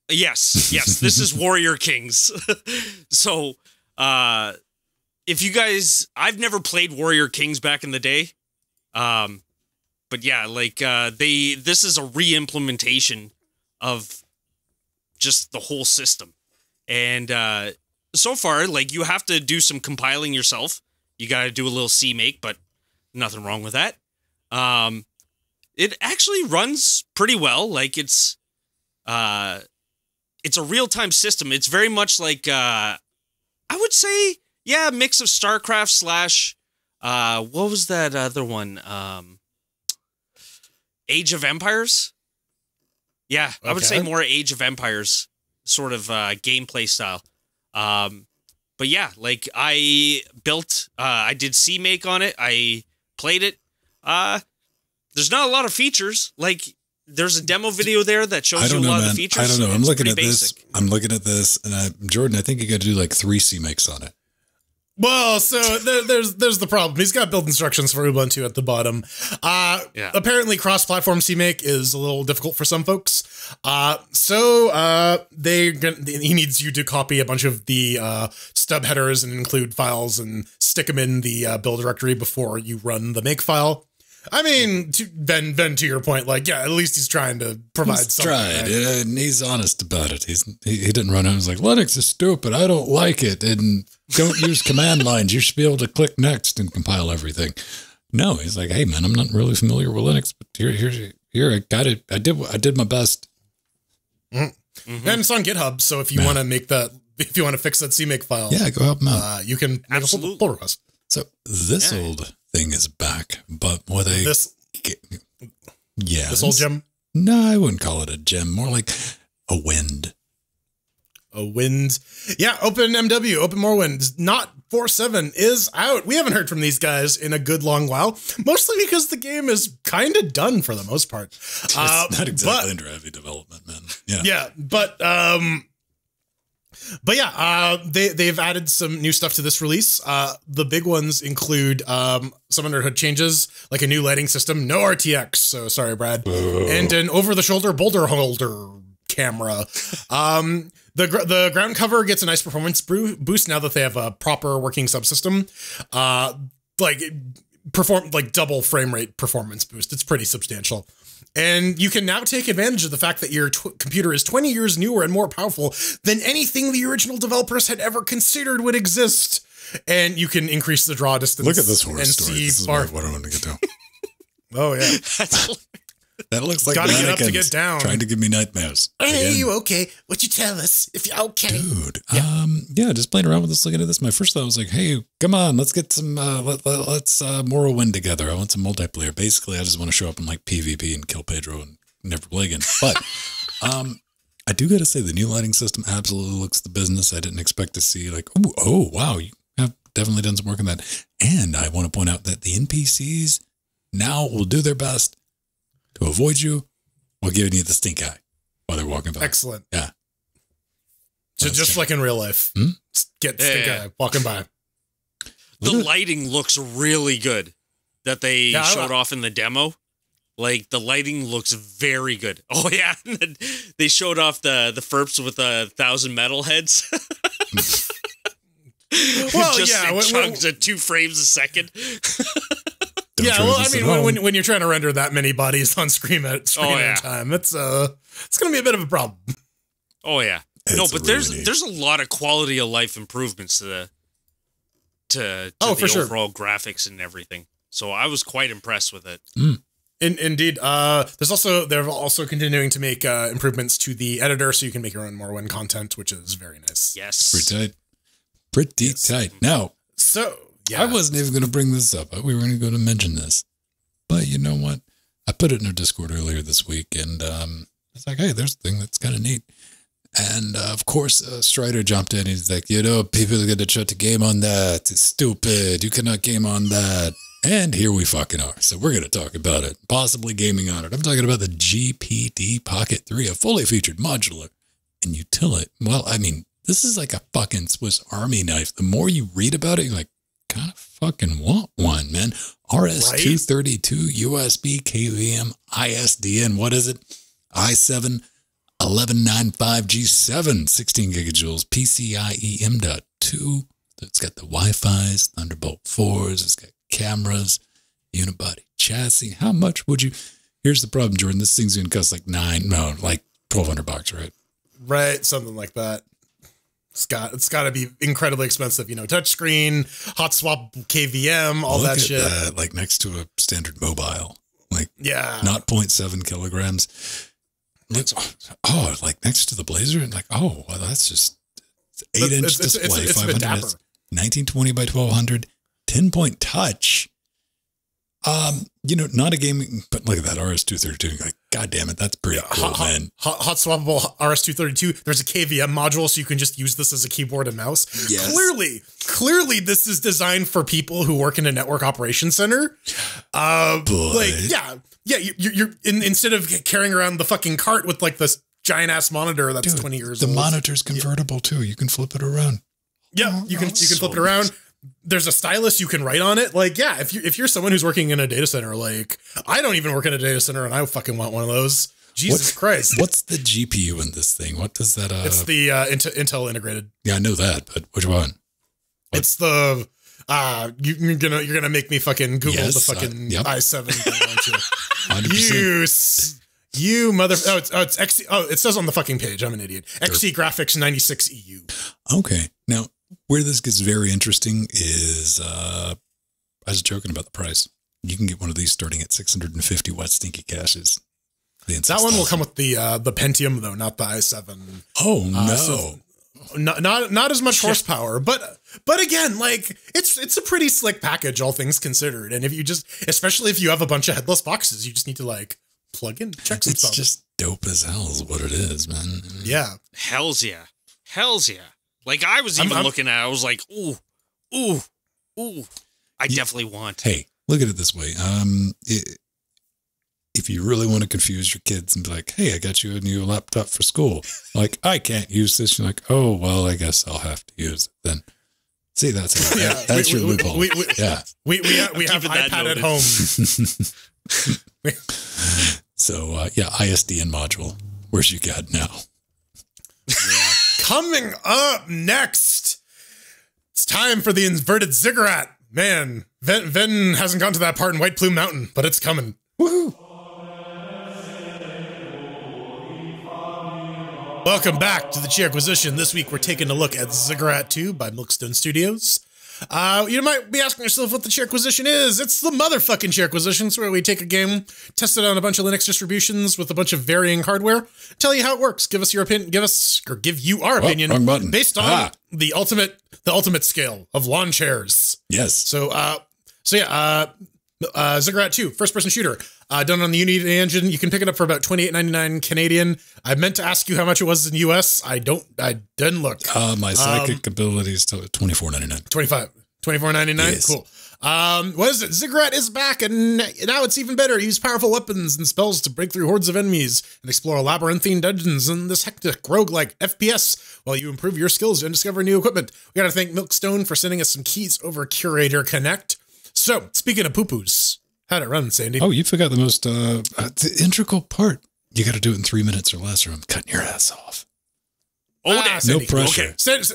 Yes, yes. This is Warrior Kings. so, uh if you guys I've never played Warrior Kings back in the day. Um but yeah, like uh they this is a re-implementation of just the whole system. And uh so far like you have to do some compiling yourself. You got to do a little CMake, but nothing wrong with that. Um it actually runs pretty well. Like it's uh it's a real-time system. It's very much like uh I would say, yeah, a mix of StarCraft slash uh what was that other one? Um Age of Empires? Yeah, I would say more Age of Empires sort of uh gameplay style. Um but yeah, like I built uh I did CMake on it. I played it. Uh there's not a lot of features. Like there's a demo video there that shows you a know, lot of man. the features. I don't know. I'm looking pretty at this. I'm looking at this, and I, Jordan, I think you got to do like three CMakes on it. Well, so there, there's there's the problem. He's got build instructions for Ubuntu at the bottom. Uh, Yeah. Apparently, cross-platform CMake is a little difficult for some folks. Uh, so uh, they he needs you to copy a bunch of the uh, stub headers and include files and stick them in the uh, build directory before you run the make file. I mean, to, Venn, Venn, to your point, like, yeah, at least he's trying to provide He's something. tried, right? and he's honest about it. He's he, he didn't run out. He's like Linux is stupid. I don't like it, and don't use command lines. You should be able to click next and compile everything. No, he's like, hey man, I'm not really familiar with Linux, but here, here, here, I got it. I did, I did my best. Mhm. And it's on GitHub, so if you want to make that, if you want to fix that CMake file, Yeah, go help him out. uh, you can make Absolutely. pull, pull request. so this yeah. old thing is back, but what a This yeah, this old gem, No, I wouldn't call it a gem. More like a wind. a wind, yeah. OpenMW, Open Morrowind, not four seven is out. We haven't heard from these guys in a good long while, mostly because the game is kind of done for the most part. Uh, it's not exactly but- under heavy development, man. Yeah. yeah but um but yeah uh they they've added some new stuff to this release. Uh the big ones include um some under hood changes like a new lighting system no rtx so sorry brad. And an over the shoulder boulder holder camera. Um the, gr- the ground cover gets a nice performance boost now that they have a proper working subsystem. Uh like perform like double frame rate performance boost. It's pretty substantial and you can now take advantage of the fact that your tw- computer is 20 years newer and more powerful than anything the original developers had ever considered would exist. And you can increase the draw distance. Look at this horror and story. see This is far- what, what I want to get to. Oh yeah. That's That looks like Gotta get up to get down. Trying to give me nightmares. Hey, Again. you okay? What you tell us? If you okay? Dude, um, yeah, just playing around with this, looking at this. My first thought was like, "Hey, come on, let's get some, uh, let, let, let's uh, Morrowind together. I want some multiplayer. Basically, I just want to show up in like PvP and kill Pedro and never play again." But, um, I do got to say the new lighting system absolutely looks the business. I didn't expect to see like, oh, oh, wow, you have definitely done some work on that. And I want to point out that the NPCs now will do their best to avoid you while giving you the stink eye while they're walking by. Excellent. Yeah. Ju- That's just good. like in real life. Hmm? Get Yeah, stink yeah. eye walking by. the lighting looks really good that they Yeah, showed off in the demo. Like the lighting looks very good. Oh yeah, they showed off the the Ferps with a thousand metal heads. Well, Just yeah, in when- when- chunks at two frames a second. Don't yeah, well, I mean, when, when, when you're trying to render that many bodies on screen at screen Oh, yeah. time, it's uh, it's gonna be a bit of a problem. Oh yeah. no, but really there's neat. there's a lot of quality of life improvements to the to, to Oh, the for sure. overall graphics and everything. So I was quite impressed with it. In, indeed, uh, there's also they're also continuing to make uh, improvements to the editor, so you can make your own Morrowind content, which is very nice. Yes. Pretty tight. Pretty tight. Now, So yeah, I wasn't even going to bring this up. We were going to mention this. But you know what? I put it in our Discord earlier this week and um, it's like, hey, there's a thing that's kind of neat. And uh, of course, uh, Strider jumped in. He's like, you know, people are going to try to game on that. It's stupid. You cannot game on that. And here we fucking are. So we're going to talk about it, possibly gaming on it. I'm talking about the GPD Pocket 3, a fully featured modular and utility. Well, I mean, this is like a fucking Swiss Army knife. The more you read about it, you're like, kind of fucking want one, man. RS232 USB KVM ISDN. What is it? i7 1195G7, 16 gigajoules, PCIe M.2. It's got the Wi-Fi's, Thunderbolt 4s, it's got cameras, unibody chassis. How much would you? Here's the problem, Jordan. This thing's gonna cost like nine, no, like twelve hundred bucks, right? Right, something like that. It's got it's got to be incredibly expensive, you know, touchscreen, hot swap KVM, all Look that at shit. That, like next to a standard mobile, like Yeah, not 0.7 kilograms. Look, oh, like next to the Blazer, and like, oh, well, that's just eight inch it's- display, it's- it's a 500 bit dapper. 1920 by 1200, 10 point touch. Um, you know, not a gaming, but look at that RS232. Like, god damn it, that's pretty cool, hot, man. hot, hot swappable RS232. There's a KVM module, so you can just use this as a keyboard and mouse. Yes. Clearly, clearly, this is designed for people who work in a network operations center. Uh, But- like, yeah, yeah. You, you're, you're in, instead of carrying around the fucking cart with like this giant ass monitor that's Dude, 20 years the old. The monitor's convertible too. You can flip it around. Yeah, you can you can so flip it around. There's a stylus you can write on it. Like, yeah, if you if you're someone who's working in a data center, like I don't even work in a data center, and I fucking want one of those. Jesus What- Christ! What's the GPU in this thing? What does that? Uh, It's the uh, Intel, Intel integrated. yeah, I know that, but which one? It's the uh you, you're gonna you're gonna make me fucking Google Yes, the uh, fucking yep. i7 thing, you? 100%. you you mother oh it's oh it's Xe oh it says on the fucking page I'm an idiot Xe graphics 96 EU Okay. Now, where this gets very interesting is uh I was joking about the price. You can get one of these starting at 650 watt stinky caches. The that one will come with the uh the Pentium though not the i7 Oh Uh, no. so- not not not as much horsepower, but but again, like it's it's a pretty slick package, all things considered. And if you just, especially if you have a bunch of headless boxes, you just need to like plug in, check some it's stuff. just dope as hell is what it is, man. yeah, Hell's yeah. Hell's yeah. Like I was I'm- even I'm- looking at it, I was like, ooh, ooh, ooh. I definitely want. Hey, look at it this way. Um i if you really want to confuse your kids and be like, "Hey, I got you a new laptop for school," like I can't use this, you're like, "Oh, well, I guess I'll have to use it then." See, that's it. Yeah, that's we- your we- loophole. we- we- yeah. we we have, we have keeping that iPad at home. So uh, yeah, ISDN module. Where's you got now? Coming up next, it's time for the inverted ziggurat. Man, Ven, Ven hasn't gone to that part in White Plume Mountain, but it's coming. Woohoo! Welcome back to the Chi Acquisition. This week we're taking a look at Ziggurat 2 by Milkstone Studios. Uh, you might be asking yourself what the Chi Acquisition is. It's the motherfucking Chi Acquisition. It's where we take a game, test it on a bunch of Linux distributions with a bunch of varying hardware, tell you how it works, give us your opinion, give us or give you our opinion based on Ah. the ultimate the ultimate scale of lawn chairs. Yes. So, uh, so yeah, uh, uh, Ziggurat 2, first person shooter, uh, done on the Unity engine. You can pick it up for about twenty eight ninety nine Canadian. I meant to ask you how much it was in the US. I don't, I didn't look. Uh, my psychic Um, abilities still at twenty four ninety nine. 25 24.99 Yes. cool um what is it ziggurat is back and now it's even better use powerful weapons and spells to break through hordes of enemies and explore labyrinthine dungeons in this hectic roguelike fps while you improve your skills and discover new equipment we gotta thank milkstone for sending us some keys over curator connect so speaking of poo-poos how'd it run sandy Oh, you forgot the most uh, uh, the integral part. You got to do it in three minutes or less, or I'm cutting your ass off. Oh, Ah, that- Sandy. pressure. okay sandy,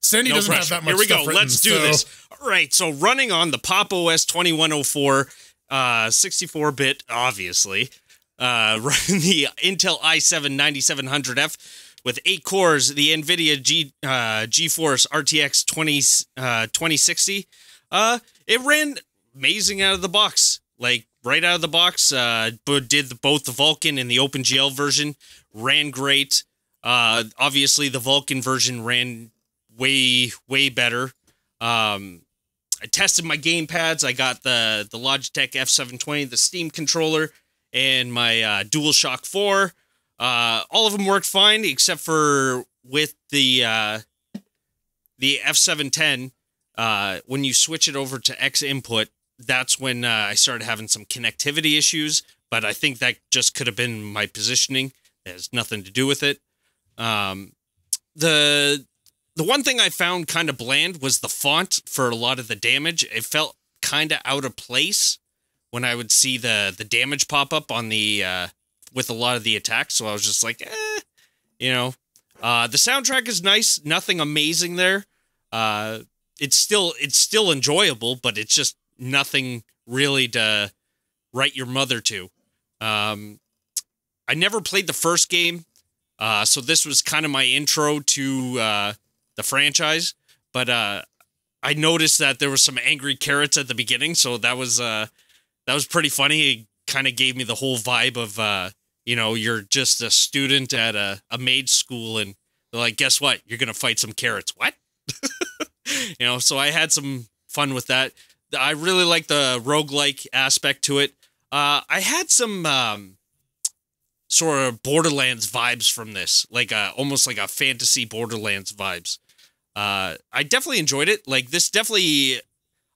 Sandy no doesn't pressure. have that much Here we go. written, Let's do so- this. All right. So running on the Pop OS 2104, uh, 64 bit, obviously, uh, running the Intel i7 9700F with eight cores, the NVIDIA G, uh, GeForce RTX 20, uh, 2060. Uh, it ran amazing out of the box. Like right out of the box, uh, did the, both the Vulkan and the OpenGL version ran great. Uh, obviously the Vulkan version ran way way better. Um, I tested my game pads. I got the the Logitech F720, the Steam controller, and my uh, DualShock 4. Uh, all of them worked fine except for with the uh, the F710. Uh, when you switch it over to X input, that's when uh, I started having some connectivity issues. But I think that just could have been my positioning. It has nothing to do with it. Um, the the one thing I found kind of bland was the font for a lot of the damage. It felt kind of out of place when I would see the the damage pop up on the uh, with a lot of the attacks. So I was just like, eh, you know. Uh, the soundtrack is nice. Nothing amazing there. Uh, it's still it's still enjoyable, but it's just nothing really to write your mother to. Um, I never played the first game, uh, so this was kind of my intro to uh, the franchise. But uh, I noticed that there was some angry carrots at the beginning, so that was uh, that was pretty funny. It kind of gave me the whole vibe of uh, you know you're just a student at a, a maid school, and they're like, guess what? You're gonna fight some carrots. What? you know, so I had some fun with that. I really like the roguelike aspect to it. Uh, I had some um, sort of Borderlands vibes from this, like a, almost like a fantasy Borderlands vibes. Uh, I definitely enjoyed it. Like this, definitely,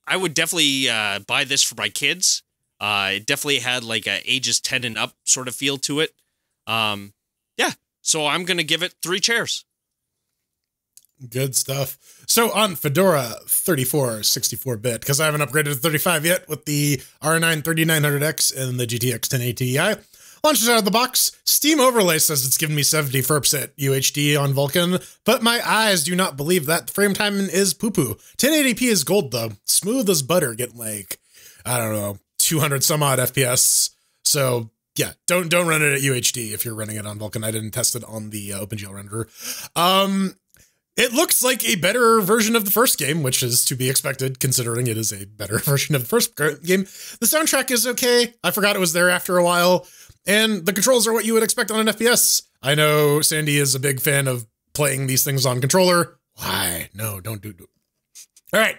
I would definitely uh, buy this for my kids. Uh, it definitely had like a ages ten and up sort of feel to it. Um, yeah, so I'm gonna give it three chairs. Good stuff. So on Fedora 34 64 bit, because I haven't upgraded to 35 yet with the R9 3900X and the GTX 1080 Ti, launches out of the box. Steam Overlay says it's giving me 70 FERPs at UHD on Vulkan, but my eyes do not believe that. Frame time is poo poo. 1080p is gold though, smooth as butter, getting like, I don't know, 200 some odd FPS. So yeah, don't don't run it at UHD if you're running it on Vulkan. I didn't test it on the uh, OpenGL renderer. Um, it looks like a better version of the first game, which is to be expected considering it is a better version of the first game. The soundtrack is okay. I forgot it was there after a while. And the controls are what you would expect on an FPS. I know Sandy is a big fan of playing these things on controller. Why? No, don't do it. All right.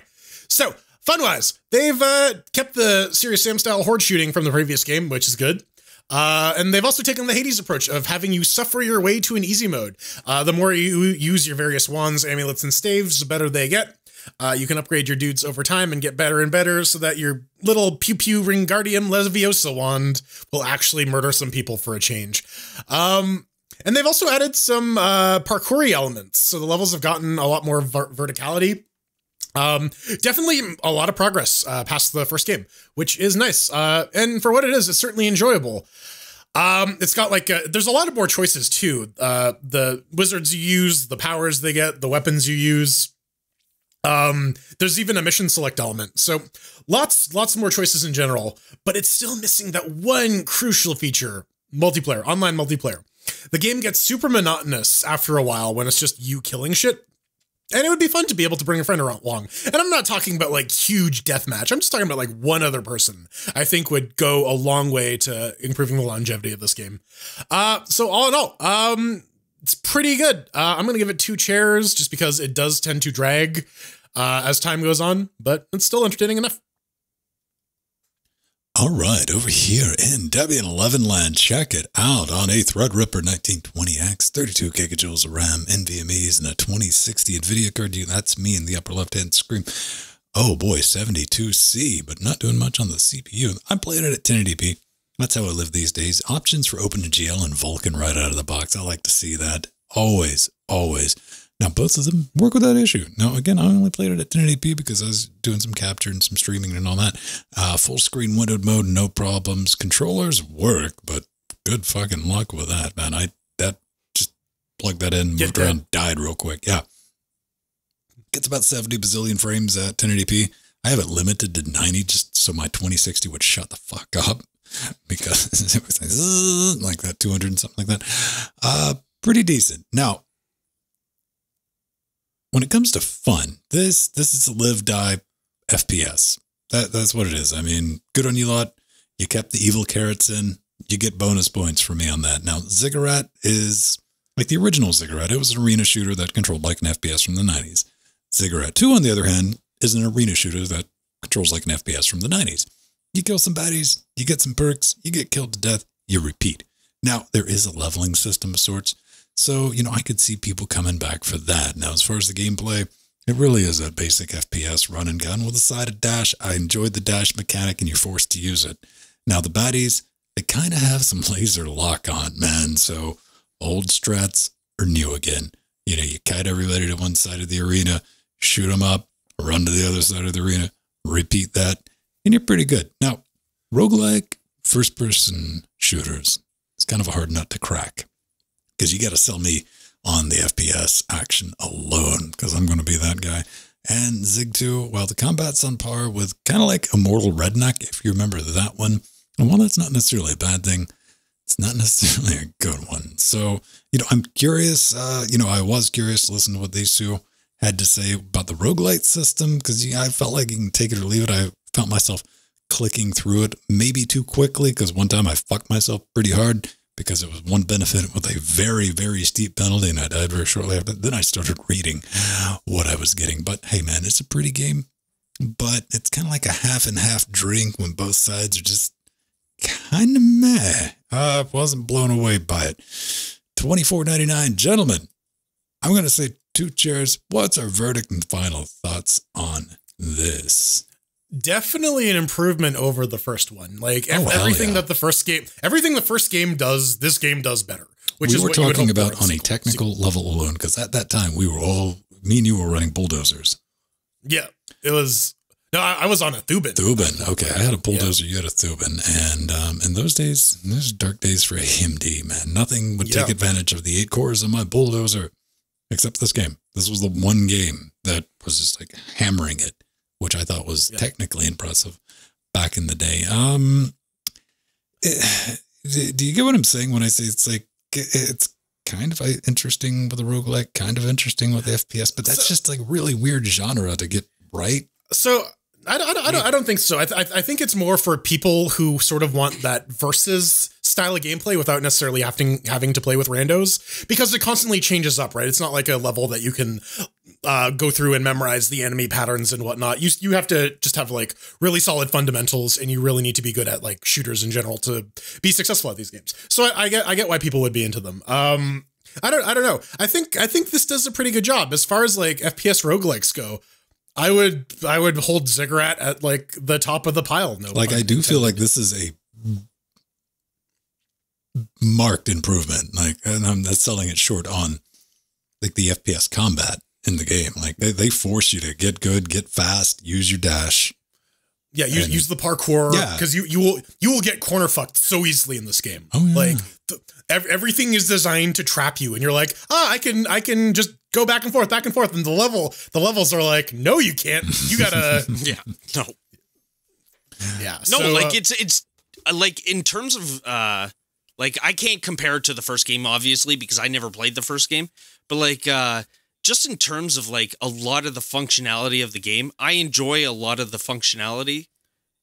So, fun wise, they've uh, kept the Serious Sam style horde shooting from the previous game, which is good. Uh, and they've also taken the Hades approach of having you suffer your way to an easy mode. Uh, the more you use your various wands, amulets, and staves, the better they get. Uh, you can upgrade your dudes over time and get better and better so that your little pew pew Wingardium Leviosa wand will actually murder some people for a change. Um, and they've also added some uh, parkoury elements, so the levels have gotten a lot more ver verticality. Um, definitely a lot of progress uh, past the first game, which is nice. Uh, and for what it is, it's certainly enjoyable. Um, it's got like a, there's a lot of more choices too. Uh, the wizards you use, the powers they get, the weapons you use. Um, there's even a mission select element. So lots, lots more choices in general, but it's still missing that one crucial feature: multiplayer, online multiplayer. The game gets super monotonous after a while when it's just you killing shit. And it would be fun to be able to bring a friend along. And I'm not talking about like huge death match. I'm just talking about like one other person. I think would go a long way to improving the longevity of this game. Uh, so all in all, um, it's pretty good. Uh, I'm gonna give it two chairs just because it does tend to drag uh, as time goes on, but it's still entertaining enough. All right, over here in Debian 11 land, check it out on a Threadripper 1920X, 32 gigajoules of RAM, NVMe's, and a 2060 NVIDIA card. That's me in the upper left hand screen. Oh boy, 72C, but not doing much on the CPU. I'm playing it at 1080p. That's how I live these days. Options for OpenGL and Vulkan right out of the box. I like to see that. Always, always. Now, both of them work without issue. Now, again, I only played it at 1080p because I was doing some capture and some streaming and all that. Uh, full screen windowed mode, no problems. Controllers work, but good fucking luck with that, man. I that just plugged that in, Get moved around, died real quick. Yeah. Gets about 70 bazillion frames at 1080p. I have it limited to 90 just so my 2060 would shut the fuck up because it was like, like that 200 and something like that. Uh, pretty decent. Now, when it comes to fun, this this is a live die FPS. That that's what it is. I mean, good on you lot. You kept the evil carrots in. You get bonus points for me on that. Now, Ziggurat is like the original Ziggurat. It was an arena shooter that controlled like an FPS from the 90s. Ziggurat 2, on the other hand, is an arena shooter that controls like an FPS from the 90s. You kill some baddies, you get some perks, you get killed to death, you repeat. Now, there is a leveling system of sorts. So, you know, I could see people coming back for that. Now, as far as the gameplay, it really is a basic FPS run and gun with a side of dash. I enjoyed the dash mechanic and you're forced to use it. Now, the baddies, they kind of have some laser lock on, man. So, old strats are new again. You know, you kite everybody to one side of the arena, shoot them up, run to the other side of the arena, repeat that, and you're pretty good. Now, roguelike first person shooters, it's kind of a hard nut to crack because you got to sell me on the FPS action alone because I'm going to be that guy. And Zig 2, while the combat's on par with kind of like Immortal Redneck, if you remember that one, and while that's not necessarily a bad thing, it's not necessarily a good one. So, you know, I'm curious. Uh, you know, I was curious to listen to what these two had to say about the roguelite system because I felt like you can take it or leave it. I felt myself clicking through it maybe too quickly because one time I fucked myself pretty hard because it was one benefit with a very, very steep penalty and I died very shortly after. Then I started reading what I was getting. But hey, man, it's a pretty game, but it's kind of like a half and half drink when both sides are just kind of meh. I wasn't blown away by it. Twenty four ninety nine, gentlemen. I'm going to say two chairs. What's our verdict and final thoughts on this? Definitely an improvement over the first one. Like oh, everything yeah. that the first game, everything the first game does, this game does better. Which is what we is were talking about on a technical sequel. level alone, because at that time we were all me and you were running bulldozers. Yeah, it was. No, I, I was on a Thuban. Thuban. Okay, I had a bulldozer. Yeah. You had a Thuban, and um, in those days, those dark days for AMD. Man, nothing would yeah. take advantage of the eight cores of my bulldozer, except this game. This was the one game that was just like hammering it which I thought was yeah. technically impressive back in the day. Um, it, do you get what I'm saying when I say it's like it's kind of interesting with the roguelike, kind of interesting with the FPS, but that's so, just like really weird genre to get right. So I don't, I don't, I don't, I don't think so. I, th- I think it's more for people who sort of want that versus style of gameplay without necessarily having having to play with randos because it constantly changes up, right? It's not like a level that you can uh, go through and memorize the enemy patterns and whatnot. You you have to just have like really solid fundamentals, and you really need to be good at like shooters in general to be successful at these games. So I, I get I get why people would be into them. Um, I don't I don't know. I think I think this does a pretty good job as far as like FPS roguelikes go. I would I would hold Ziggurat at like the top of the pile. No, like I do feel like this is a marked improvement. Like, and I'm not selling it short on like the FPS combat in the game. Like they, they force you to get good, get fast, use your dash. Yeah, use, and, use the parkour. Yeah, because you you will you will get corner fucked so easily in this game. Oh, yeah. Like the, everything is designed to trap you, and you're like, ah, I can I can just go back and forth, back and forth, and the level the levels are like, no, you can't. You gotta. yeah. No. Yeah. No, so, like uh, it's it's uh, like in terms of uh like I can't compare it to the first game, obviously, because I never played the first game. But like uh just in terms of like a lot of the functionality of the game, I enjoy a lot of the functionality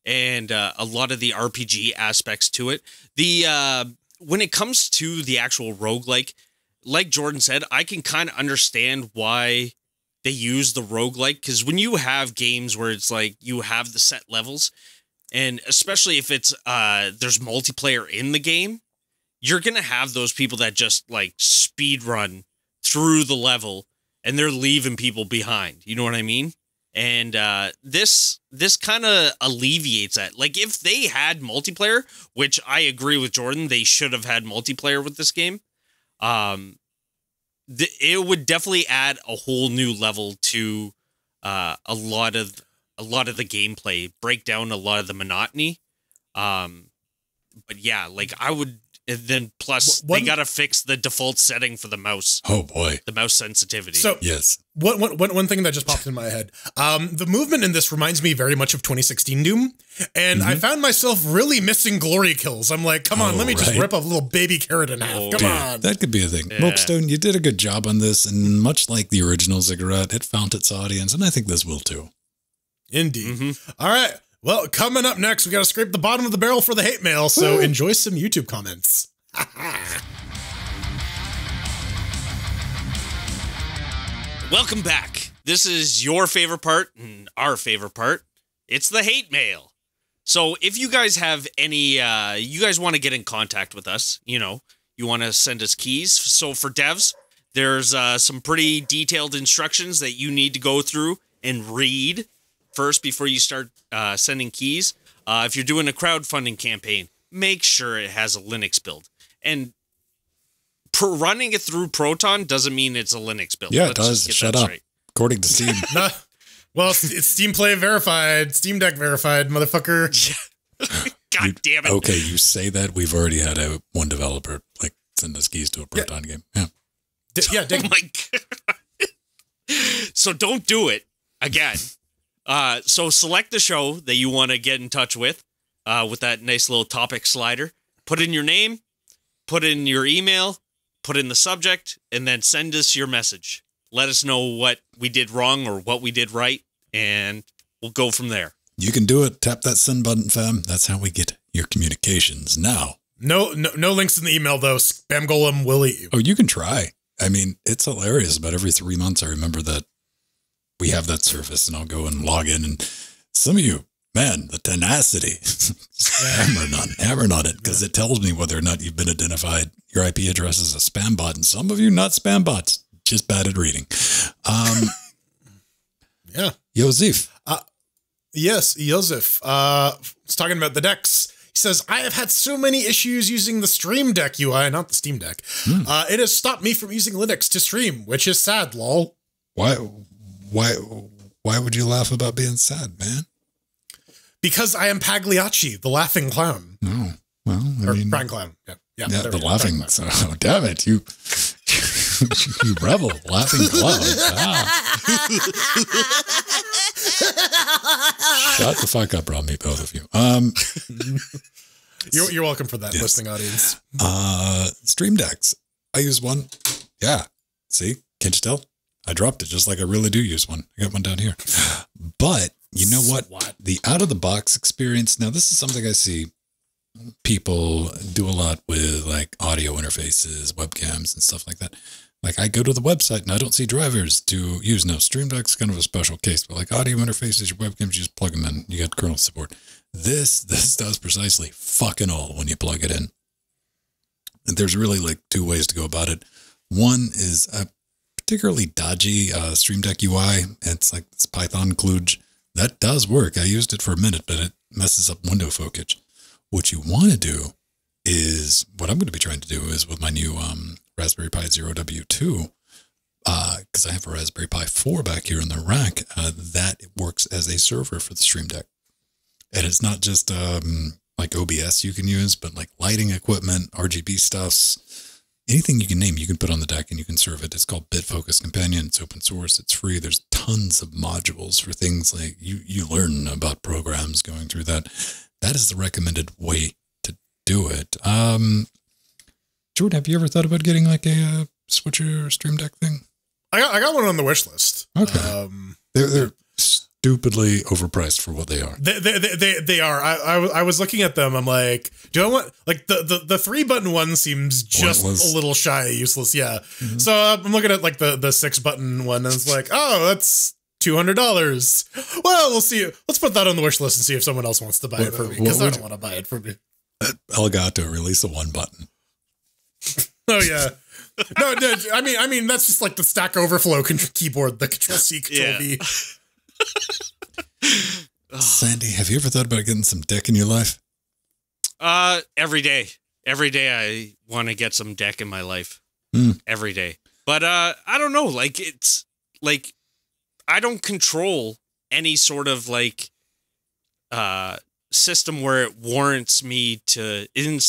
and uh, a lot of the RPG aspects to it. The uh when it comes to the actual roguelike, like like Jordan said, I can kind of understand why they use the roguelike because when you have games where it's like you have the set levels, and especially if it's uh there's multiplayer in the game, you're gonna have those people that just like speed run through the level and they're leaving people behind. You know what I mean? And uh, this this kind of alleviates that. Like if they had multiplayer, which I agree with Jordan, they should have had multiplayer with this game. Um, th- it would definitely add a whole new level to uh, a lot of a lot of the gameplay, break down a lot of the monotony. Um, but yeah, like I would and then plus they got to fix the default setting for the mouse. Oh boy, the mouse sensitivity. So yes, one, one, one thing that just popped in my head. Um, the movement in this reminds me very much of 2016 Doom, and mm-hmm. I found myself really missing glory kills. I'm like, come on, oh, let me right. just rip a little baby carrot in half. Oh, come dude, on, that could be a thing. Yeah. Milkstone, you did a good job on this, and much like the original Ziggurat, it found its audience, and I think this will too. Indeed. Mm-hmm. All right. Well, coming up next, we got to scrape the bottom of the barrel for the hate mail, so Woo. enjoy some YouTube comments. Welcome back. This is your favorite part and our favorite part. It's the hate mail. So if you guys have any, uh, you guys want to get in contact with us, you know, you want to send us keys. So for devs, there's uh, some pretty detailed instructions that you need to go through and read first before you start uh, sending keys. Uh, if you're doing a crowdfunding campaign, make sure it has a Linux build. And per- running it through Proton doesn't mean it's a Linux build. Yeah, it Let's does. Shut up. straight. According to Steam. Nah. Well, it's it's Steam Play verified, Steam Deck verified, motherfucker. God damn it. okay, you say that we've already had a one developer like send us keys to a Proton game. Yeah. D- yeah, Oh my god. so don't do it again. Uh, so select the show that you want to get in touch with, uh, with that nice little topic slider. Put in your name, put in your email, put in the subject, and then send us your message. Let us know what we did wrong or what we did right, and we'll go from there. You can do it. Tap that send button, fam. That's how we get your communications now. No, no, no links in the email though. Spam Golem will eat you. Oh, you can try. I mean, it's hilarious. But every three months, I remember that we have that service, and I'll go and log in. And some of you, man, the tenacity, hammering on, hammering on it, because it tells me whether or not you've been identified. Your IP address is a spam bot, and some of you not spam bots, just bad at reading. Um, Yeah. Yosef, Yes, Joseph. Uh, was talking about the decks. He says, I have had so many issues using the Stream Deck UI, not the Steam Deck. Uh, it has stopped me from using Linux to stream, which is sad, lol. why, why, why would you laugh about being sad, man? Because I am Pagliacci, the laughing clown. No, well, I Or mean, crying clown. Yeah, yeah, Yeah, the laughing. So, oh, damn it, you, you rebel, laughing clown. Shut the fuck up, Robbie, both of you. Um. You're, you're welcome for that, Yes. listening audience. uh, Stream Decks. I use one. Yeah. See, can't you tell? I dropped it just like I really do use one. I got one down here. But you know what? Swat. The out of the box experience. Now, this is something I see people do a lot with like audio interfaces, webcams, and stuff like that. Like I go to the website and I don't see drivers to use. Now, Stream Deck's kind of a special case, but like audio interfaces, your webcams, you just plug them in. You got kernel support. This this does precisely fucking all when you plug it in. And there's really like two ways to go about it. One is a particularly dodgy uh, Stream Deck UI. It's like this Python kludge. That does work. I used it for a minute, but it messes up window focus. What you want to do is what I'm going to be trying to do is with my new um, Raspberry Pi Zero W2, because I have a Raspberry Pi 4 back here in the rack, uh, that works as a server for the Stream Deck. And it's not just um, like OBS you can use, but like lighting equipment, RGB stuffs, anything you can name, you can put on the deck and you can serve it. It's called BitFocus Companion. It's open source. It's free. There's tons of modules for things like you you learn about programs going through that. That is the recommended way to do it. Um, Jordan, have you ever thought about getting like a uh, switcher Stream Deck thing? I got, I got one on the wish list. Okay. Um, They're they're stupidly overpriced for what they are. They, they, they, they, they are. I, I, was- I was looking at them. I'm like, do I want like the the, the three button one seems just Pointless. a little shy, useless. Yeah. So uh, I'm looking at like the the six button one, and it's like, oh, that's two hundred dollars. Well, we'll see. Let's put that on the wish list and see if someone else wants to buy it for me because I don't want to buy it for me. Elgato release a one button. Oh yeah. No, no, I mean, I mean, that's just like the Stack Overflow con- keyboard, the Control C, Control Yeah. V. Sandy, have you ever thought about getting some deck in your life? Uh, every day, every day I want to get some deck in my life. Hmm. Every day, but uh, I don't know. Like it's like I don't control any sort of like uh system where it warrants me to in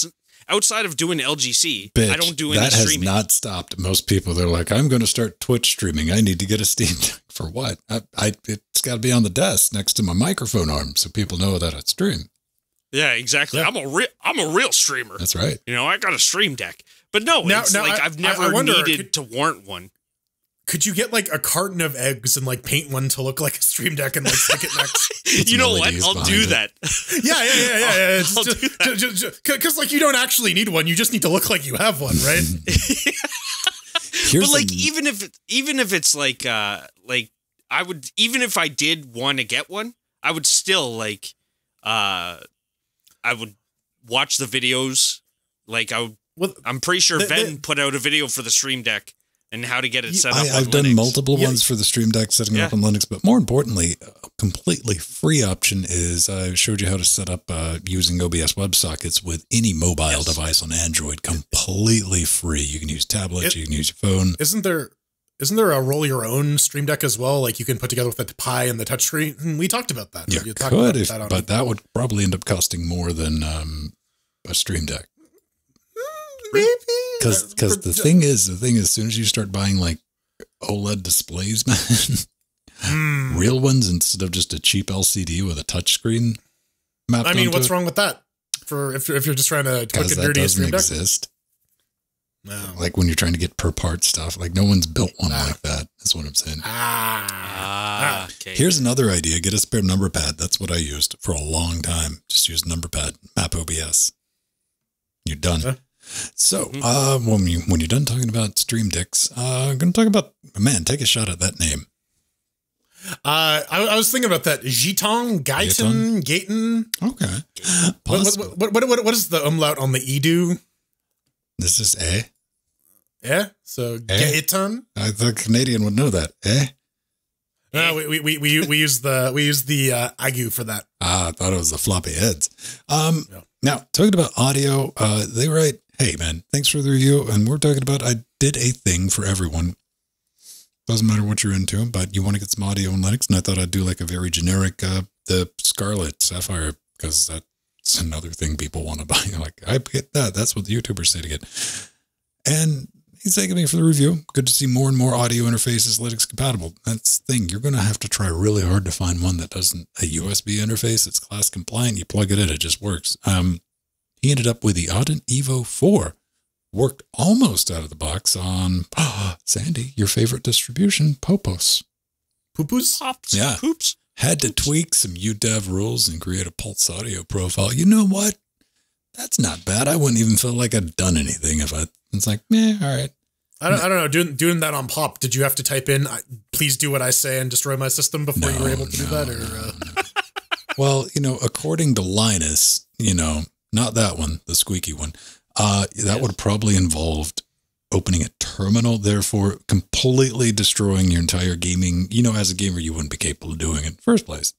outside of doing LGC. Bitch, I don't do any that has streaming. not stopped most people. They're like, I'm going to start Twitch streaming. I need to get a Steam Deck for what? I, I it's got to be on the desk next to my microphone arm so people know that I stream. yeah, exactly. Yeah. I'm a real I'm a real streamer. That's right. You know, I got a stream deck. But no, Now- it's now like I- I've I- never I wonder, needed could- to warrant one. Could you get like a carton of eggs and like paint one to look like a stream deck and like stick it next? you know what? I'll do it. that. Yeah, yeah, yeah, yeah, yeah. I'll do that. Because like you don't actually need one, you just need to look like you have one, right? But like the- even if even if it's like uh like I would even if I did want to get one, I would still like uh, I would watch the videos. Like I, would, Well, I'm pretty sure The- Ben the- put out a video for the Stream Deck and how to get it set up. I, I've done Linux. multiple Yeah. ones for the Stream Deck setting it up Yeah. on Linux, but more importantly, a completely free option is I showed you how to set up uh, using OBS WebSockets with any mobile Yes. device on Android, completely free. You can use tablets, It- you can use your phone. isn't there isn't there a roll your own Stream Deck as well? Like you can put together with the Pi and the touchscreen. Hmm, We talked about that. You talked could, about if, that on- but that would probably end up costing more than um, a Stream Deck. Maybe Because because the thing is, the thing is, as soon as you start buying like OLED displays, man, Hmm. real ones instead of just a cheap LCD with a touchscreen mapped I mean, what's it, wrong with that? For if if you're just trying to quick Because and that dirty a doesn't Deck. exist. No. Like when you're trying to get per part stuff, like no one's built one Ah. like that. That's what I'm saying. ah. Ah, okay. Here's another idea: get a spare number pad. That's what I used for a long time. Just use number pad, map OBS. You're done. Yeah. So, Mhm. uh, when you when you're done talking about Stream Decks, uh, I'm gonna talk about man. Take a shot at that name. Uh, I, I was thinking about that. Gitong, Gaiton, Gaiton. Okay. What, what, what, what, what is the umlaut on the edu? This is eh. Yeah. So Eh? Gaiton. I thought Canadian would know that. Eh. No, we, we, we, we, we use the we use the uh, agu for that. Ah, I thought it was the floppy heads. Um, Yeah. Now, talking about audio, uh, they write, hey, man, thanks for the review. And we're talking about, I did a thing for everyone. Doesn't matter what you're into, but you want to get some audio in Linux. And I thought I'd do like a very generic, uh, the Scarlet Sapphire, because that's another thing people want to buy. like, I get that. That's what the YouTubers say to get. And he's thanking me for the review. Good to see more and more audio interfaces Linux compatible. That's the thing. You're going to have to try really hard to find one that doesn't a USB interface. It's class compliant. You plug it in, it just works. Um, he ended up with the Audient Evo 4. Worked almost out of the box on Sandy, your favorite distribution, Popos. Poopus. Pops, Yeah. poops. Had to tweak some UDEV rules and create a Pulse audio profile. You know what? That's not bad. I wouldn't even feel like I'd done anything if I. It's like, meh, all right. I don't, I don't know. Doing doing that on pop. Did you have to type in? Please do what I say and destroy my system before you were able to do No, that, or no, uh, no. well, you know, according to Linus, you know, not that one, the squeaky one, uh, that would probably involved opening a terminal, therefore completely destroying your entire gaming. You know, as a gamer, you wouldn't be capable of doing it in the first place.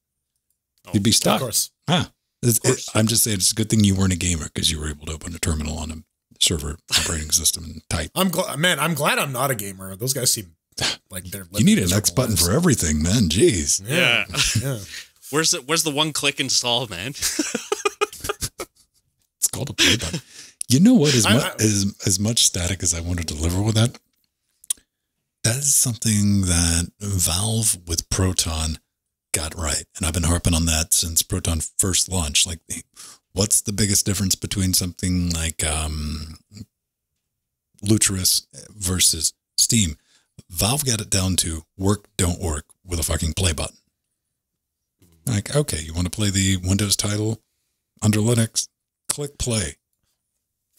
You'd be of stuck. course. Ah, Of course. it- I'm just saying it's a good thing you weren't a gamer because you were able to open a terminal on a server operating system and type. I'm glad, man. I'm glad I'm not a gamer. Those guys seem like they're. You need an X button lives. for everything, man. Jeez. Yeah, yeah. Where's the Where's the one click install, man? It's called a play button. You know what? As, I- mu- I- as, as much static as I want to deliver with that, that is something that Valve with Proton got right. And I've been harping on that since Proton first launched. Like, what's the biggest difference between something like um, Lutris versus Steam? Valve got it down to work, don't work with a fucking play button. Like, okay, you want to play the Windows title under Linux? Click play.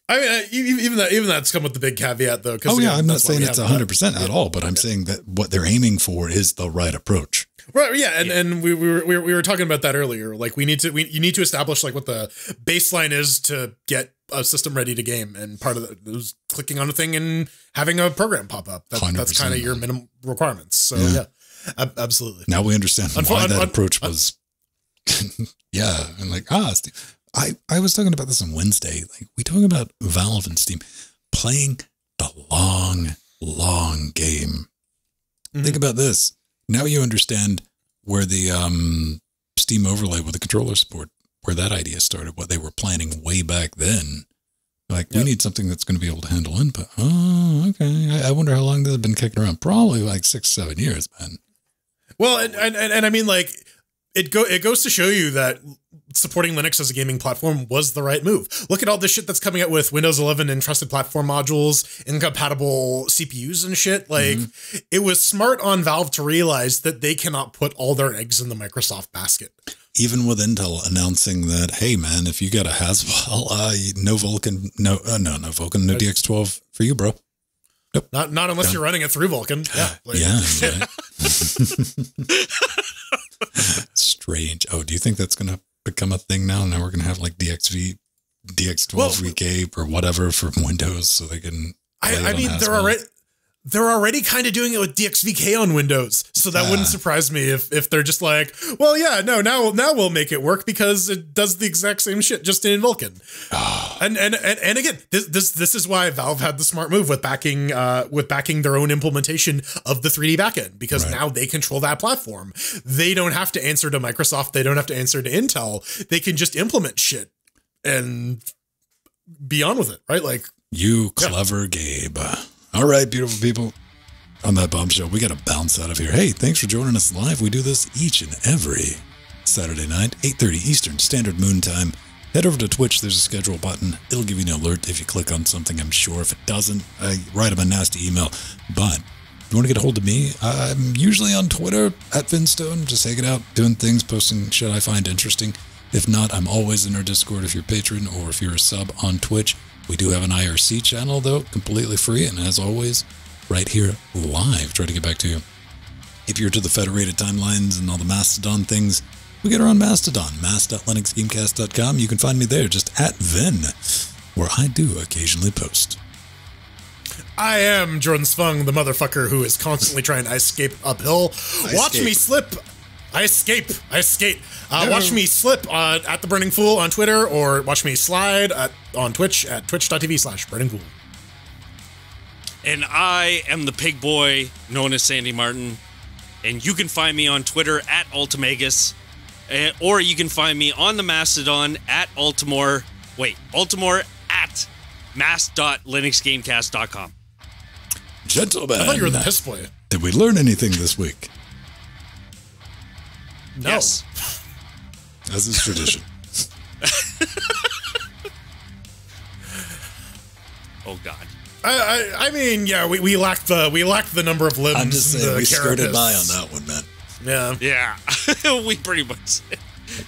I mean, uh, even that, even that's come with the big caveat, though. Oh you yeah, know, I'm not saying it's have hundred that. percent at all, but I'm saying that what they're aiming for is the right approach. Right, yeah, and, and we, we, were, we were we were talking about that earlier. Like we need to we you need to establish like what the baseline is to get a system ready to game, and part of it is clicking on a thing and having a program pop up. That, that's kind of your minimum requirements. So Yeah. yeah, ab- absolutely. Now we understand why that approach was. yeah, and like ah, Steve, I I was talking about this on Wednesday. Like we talk about Valve and Steam playing the long, long game. Mhm. Think about this. Now you understand where the um, Steam overlay with the controller support, where that idea started, what they were planning way back then. Like, we need something that's going to be able to handle input. Oh, okay. I, I wonder how long this has been kicking around. Probably like six, seven years, man. Well, and, and and and I mean, like it go it goes to show you that supporting Linux as a gaming platform was the right move. Look at all this shit that's coming out with Windows 11 and trusted platform modules, incompatible CPUs and shit. Like it was smart on Valve to realize that they cannot put all their eggs in the Microsoft basket. Even with Intel announcing that, hey, man, if you got a Haswell, uh, no Vulkan, no, uh, no, no Vulkan, no DX12 for you, bro. Not not unless you're running it through Vulkan. Yeah. like- Yeah. right. Strange. Oh, do you think that's going to become a thing now. Now we're gonna have like DXV, DX12 Well- or whatever for Windows, so they can. I, I mean, they're already they're already kind of doing it with DXVK on Windows, so that wouldn't Ah. surprise me if if they're just like, well, yeah, no, now now we'll make it work because it does the exact same shit just in Vulkan. Ah. and, and and and again, this this this is why Valve had the smart move with backing uh with backing their own implementation of the 3D backend because Right. now they control that platform. They don't have to answer to Microsoft. They don't have to answer to Intel. They can just implement shit and be on with it, right? Like You clever Gabe. All right, beautiful people. On that bombshell, we got to bounce out of here. Hey, thanks for joining us live. We do this each and every Saturday night, 8.30 Eastern Standard Moon Time. Head over to Twitch. There's a schedule button. It'll give you an alert if you click on something, I'm sure. If it doesn't, I write them a nasty email. But if you want to get a hold of me, I'm usually on Twitter at VennStone, just hanging out, doing things, posting shit I find interesting. If not, I'm always in our Discord if you're a patron or if you're a sub on Twitch. We do have an IRC channel, though, completely free. And as always, right here live, try to get back to you. If you're to the federated timelines and all the Mastodon things, we get her on Mastodon, mass.linuxgamecast.com. You can find me there, just at Venn, where I do occasionally post. I am Jordan Svung, the motherfucker who is constantly trying to escape uphill. watch escape. me slip. I escape. I escape. Uh, Watch me slip uh, at the Burning Fool on Twitter, or watch me slide at, on Twitch at twitch.tv slash Burning Fool. And I am the pig boy known as Sandy Martin. And you can find me on Twitter at Ultimagus. eh, Or you can find me on the Mastodon at Ultimore. Wait, Ultimore at mass.linuxgamecast.com. Gentlemen, I thought you were the piss boy. did we learn anything this week? No. Yes. As is tradition. Oh, God. I, I, I mean, yeah, we, we lacked the we lacked the number of limbs. I'm just saying, the we skirted carapace. by on that one, man. Yeah, Yeah. we pretty much.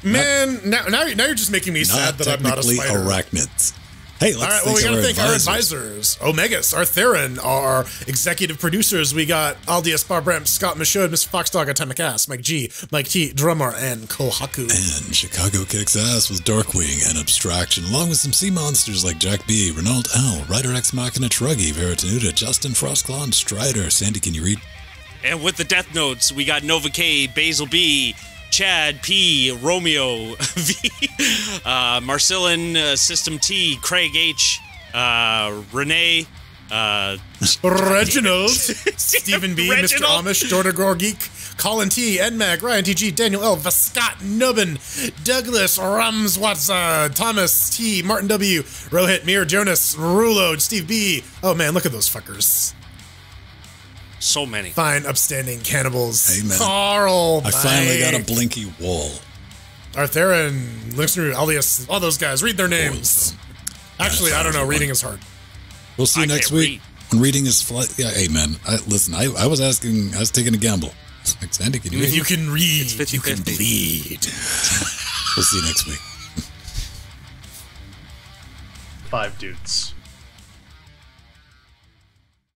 man. Now, now, now you're just making me sad Not that I'm not a technically spider. arachnids. Hey, let's All right, well, we gotta our thank our advisors. advisors. Omegas, our Theron, our executive producers. We got Aldi Espar Bremp, Scott Michaud, Mr. Foxdog, Atomic Ass, Mike G, Mike T, Drummer, and Kohaku. And Chicago kicks ass with Darkwing and Abstraction, along with some sea monsters like Jack B, Renault L, Rider X Machina Truggy, Veritanuda, Justin Frostclaw, and Strider. Sandy, can you read? And with the Death Notes, we got Nova K, Basil B, Chad P, Romeo V, uh, Marcellin uh, System T, Craig H, uh, Renee, uh, Reginald, Stephen B, Mr. Amish, Dortagor Geek, Colin T, Nmag, Ryan TG, Daniel L, Vascott, Nubbin, Douglas, Ramswatza, Thomas T, Martin W, Rohit, Mir, Jonas, Rulo, Steve B. Oh man, look at those fuckers. So many. Fine, upstanding cannibals. Amen. Carl. I finally got a blinky wall. Arthurian, Listener, Alias, all those guys. Read their names. Actually, I don't know. Reading is hard. We'll see you I next can't week. When reading is fly- yeah, hey man, I, listen, I, I was asking, I was taking a gamble. Like, Sandy, can you read? You can read, 50-50. you can bleed. We'll see you next week. Five dudes.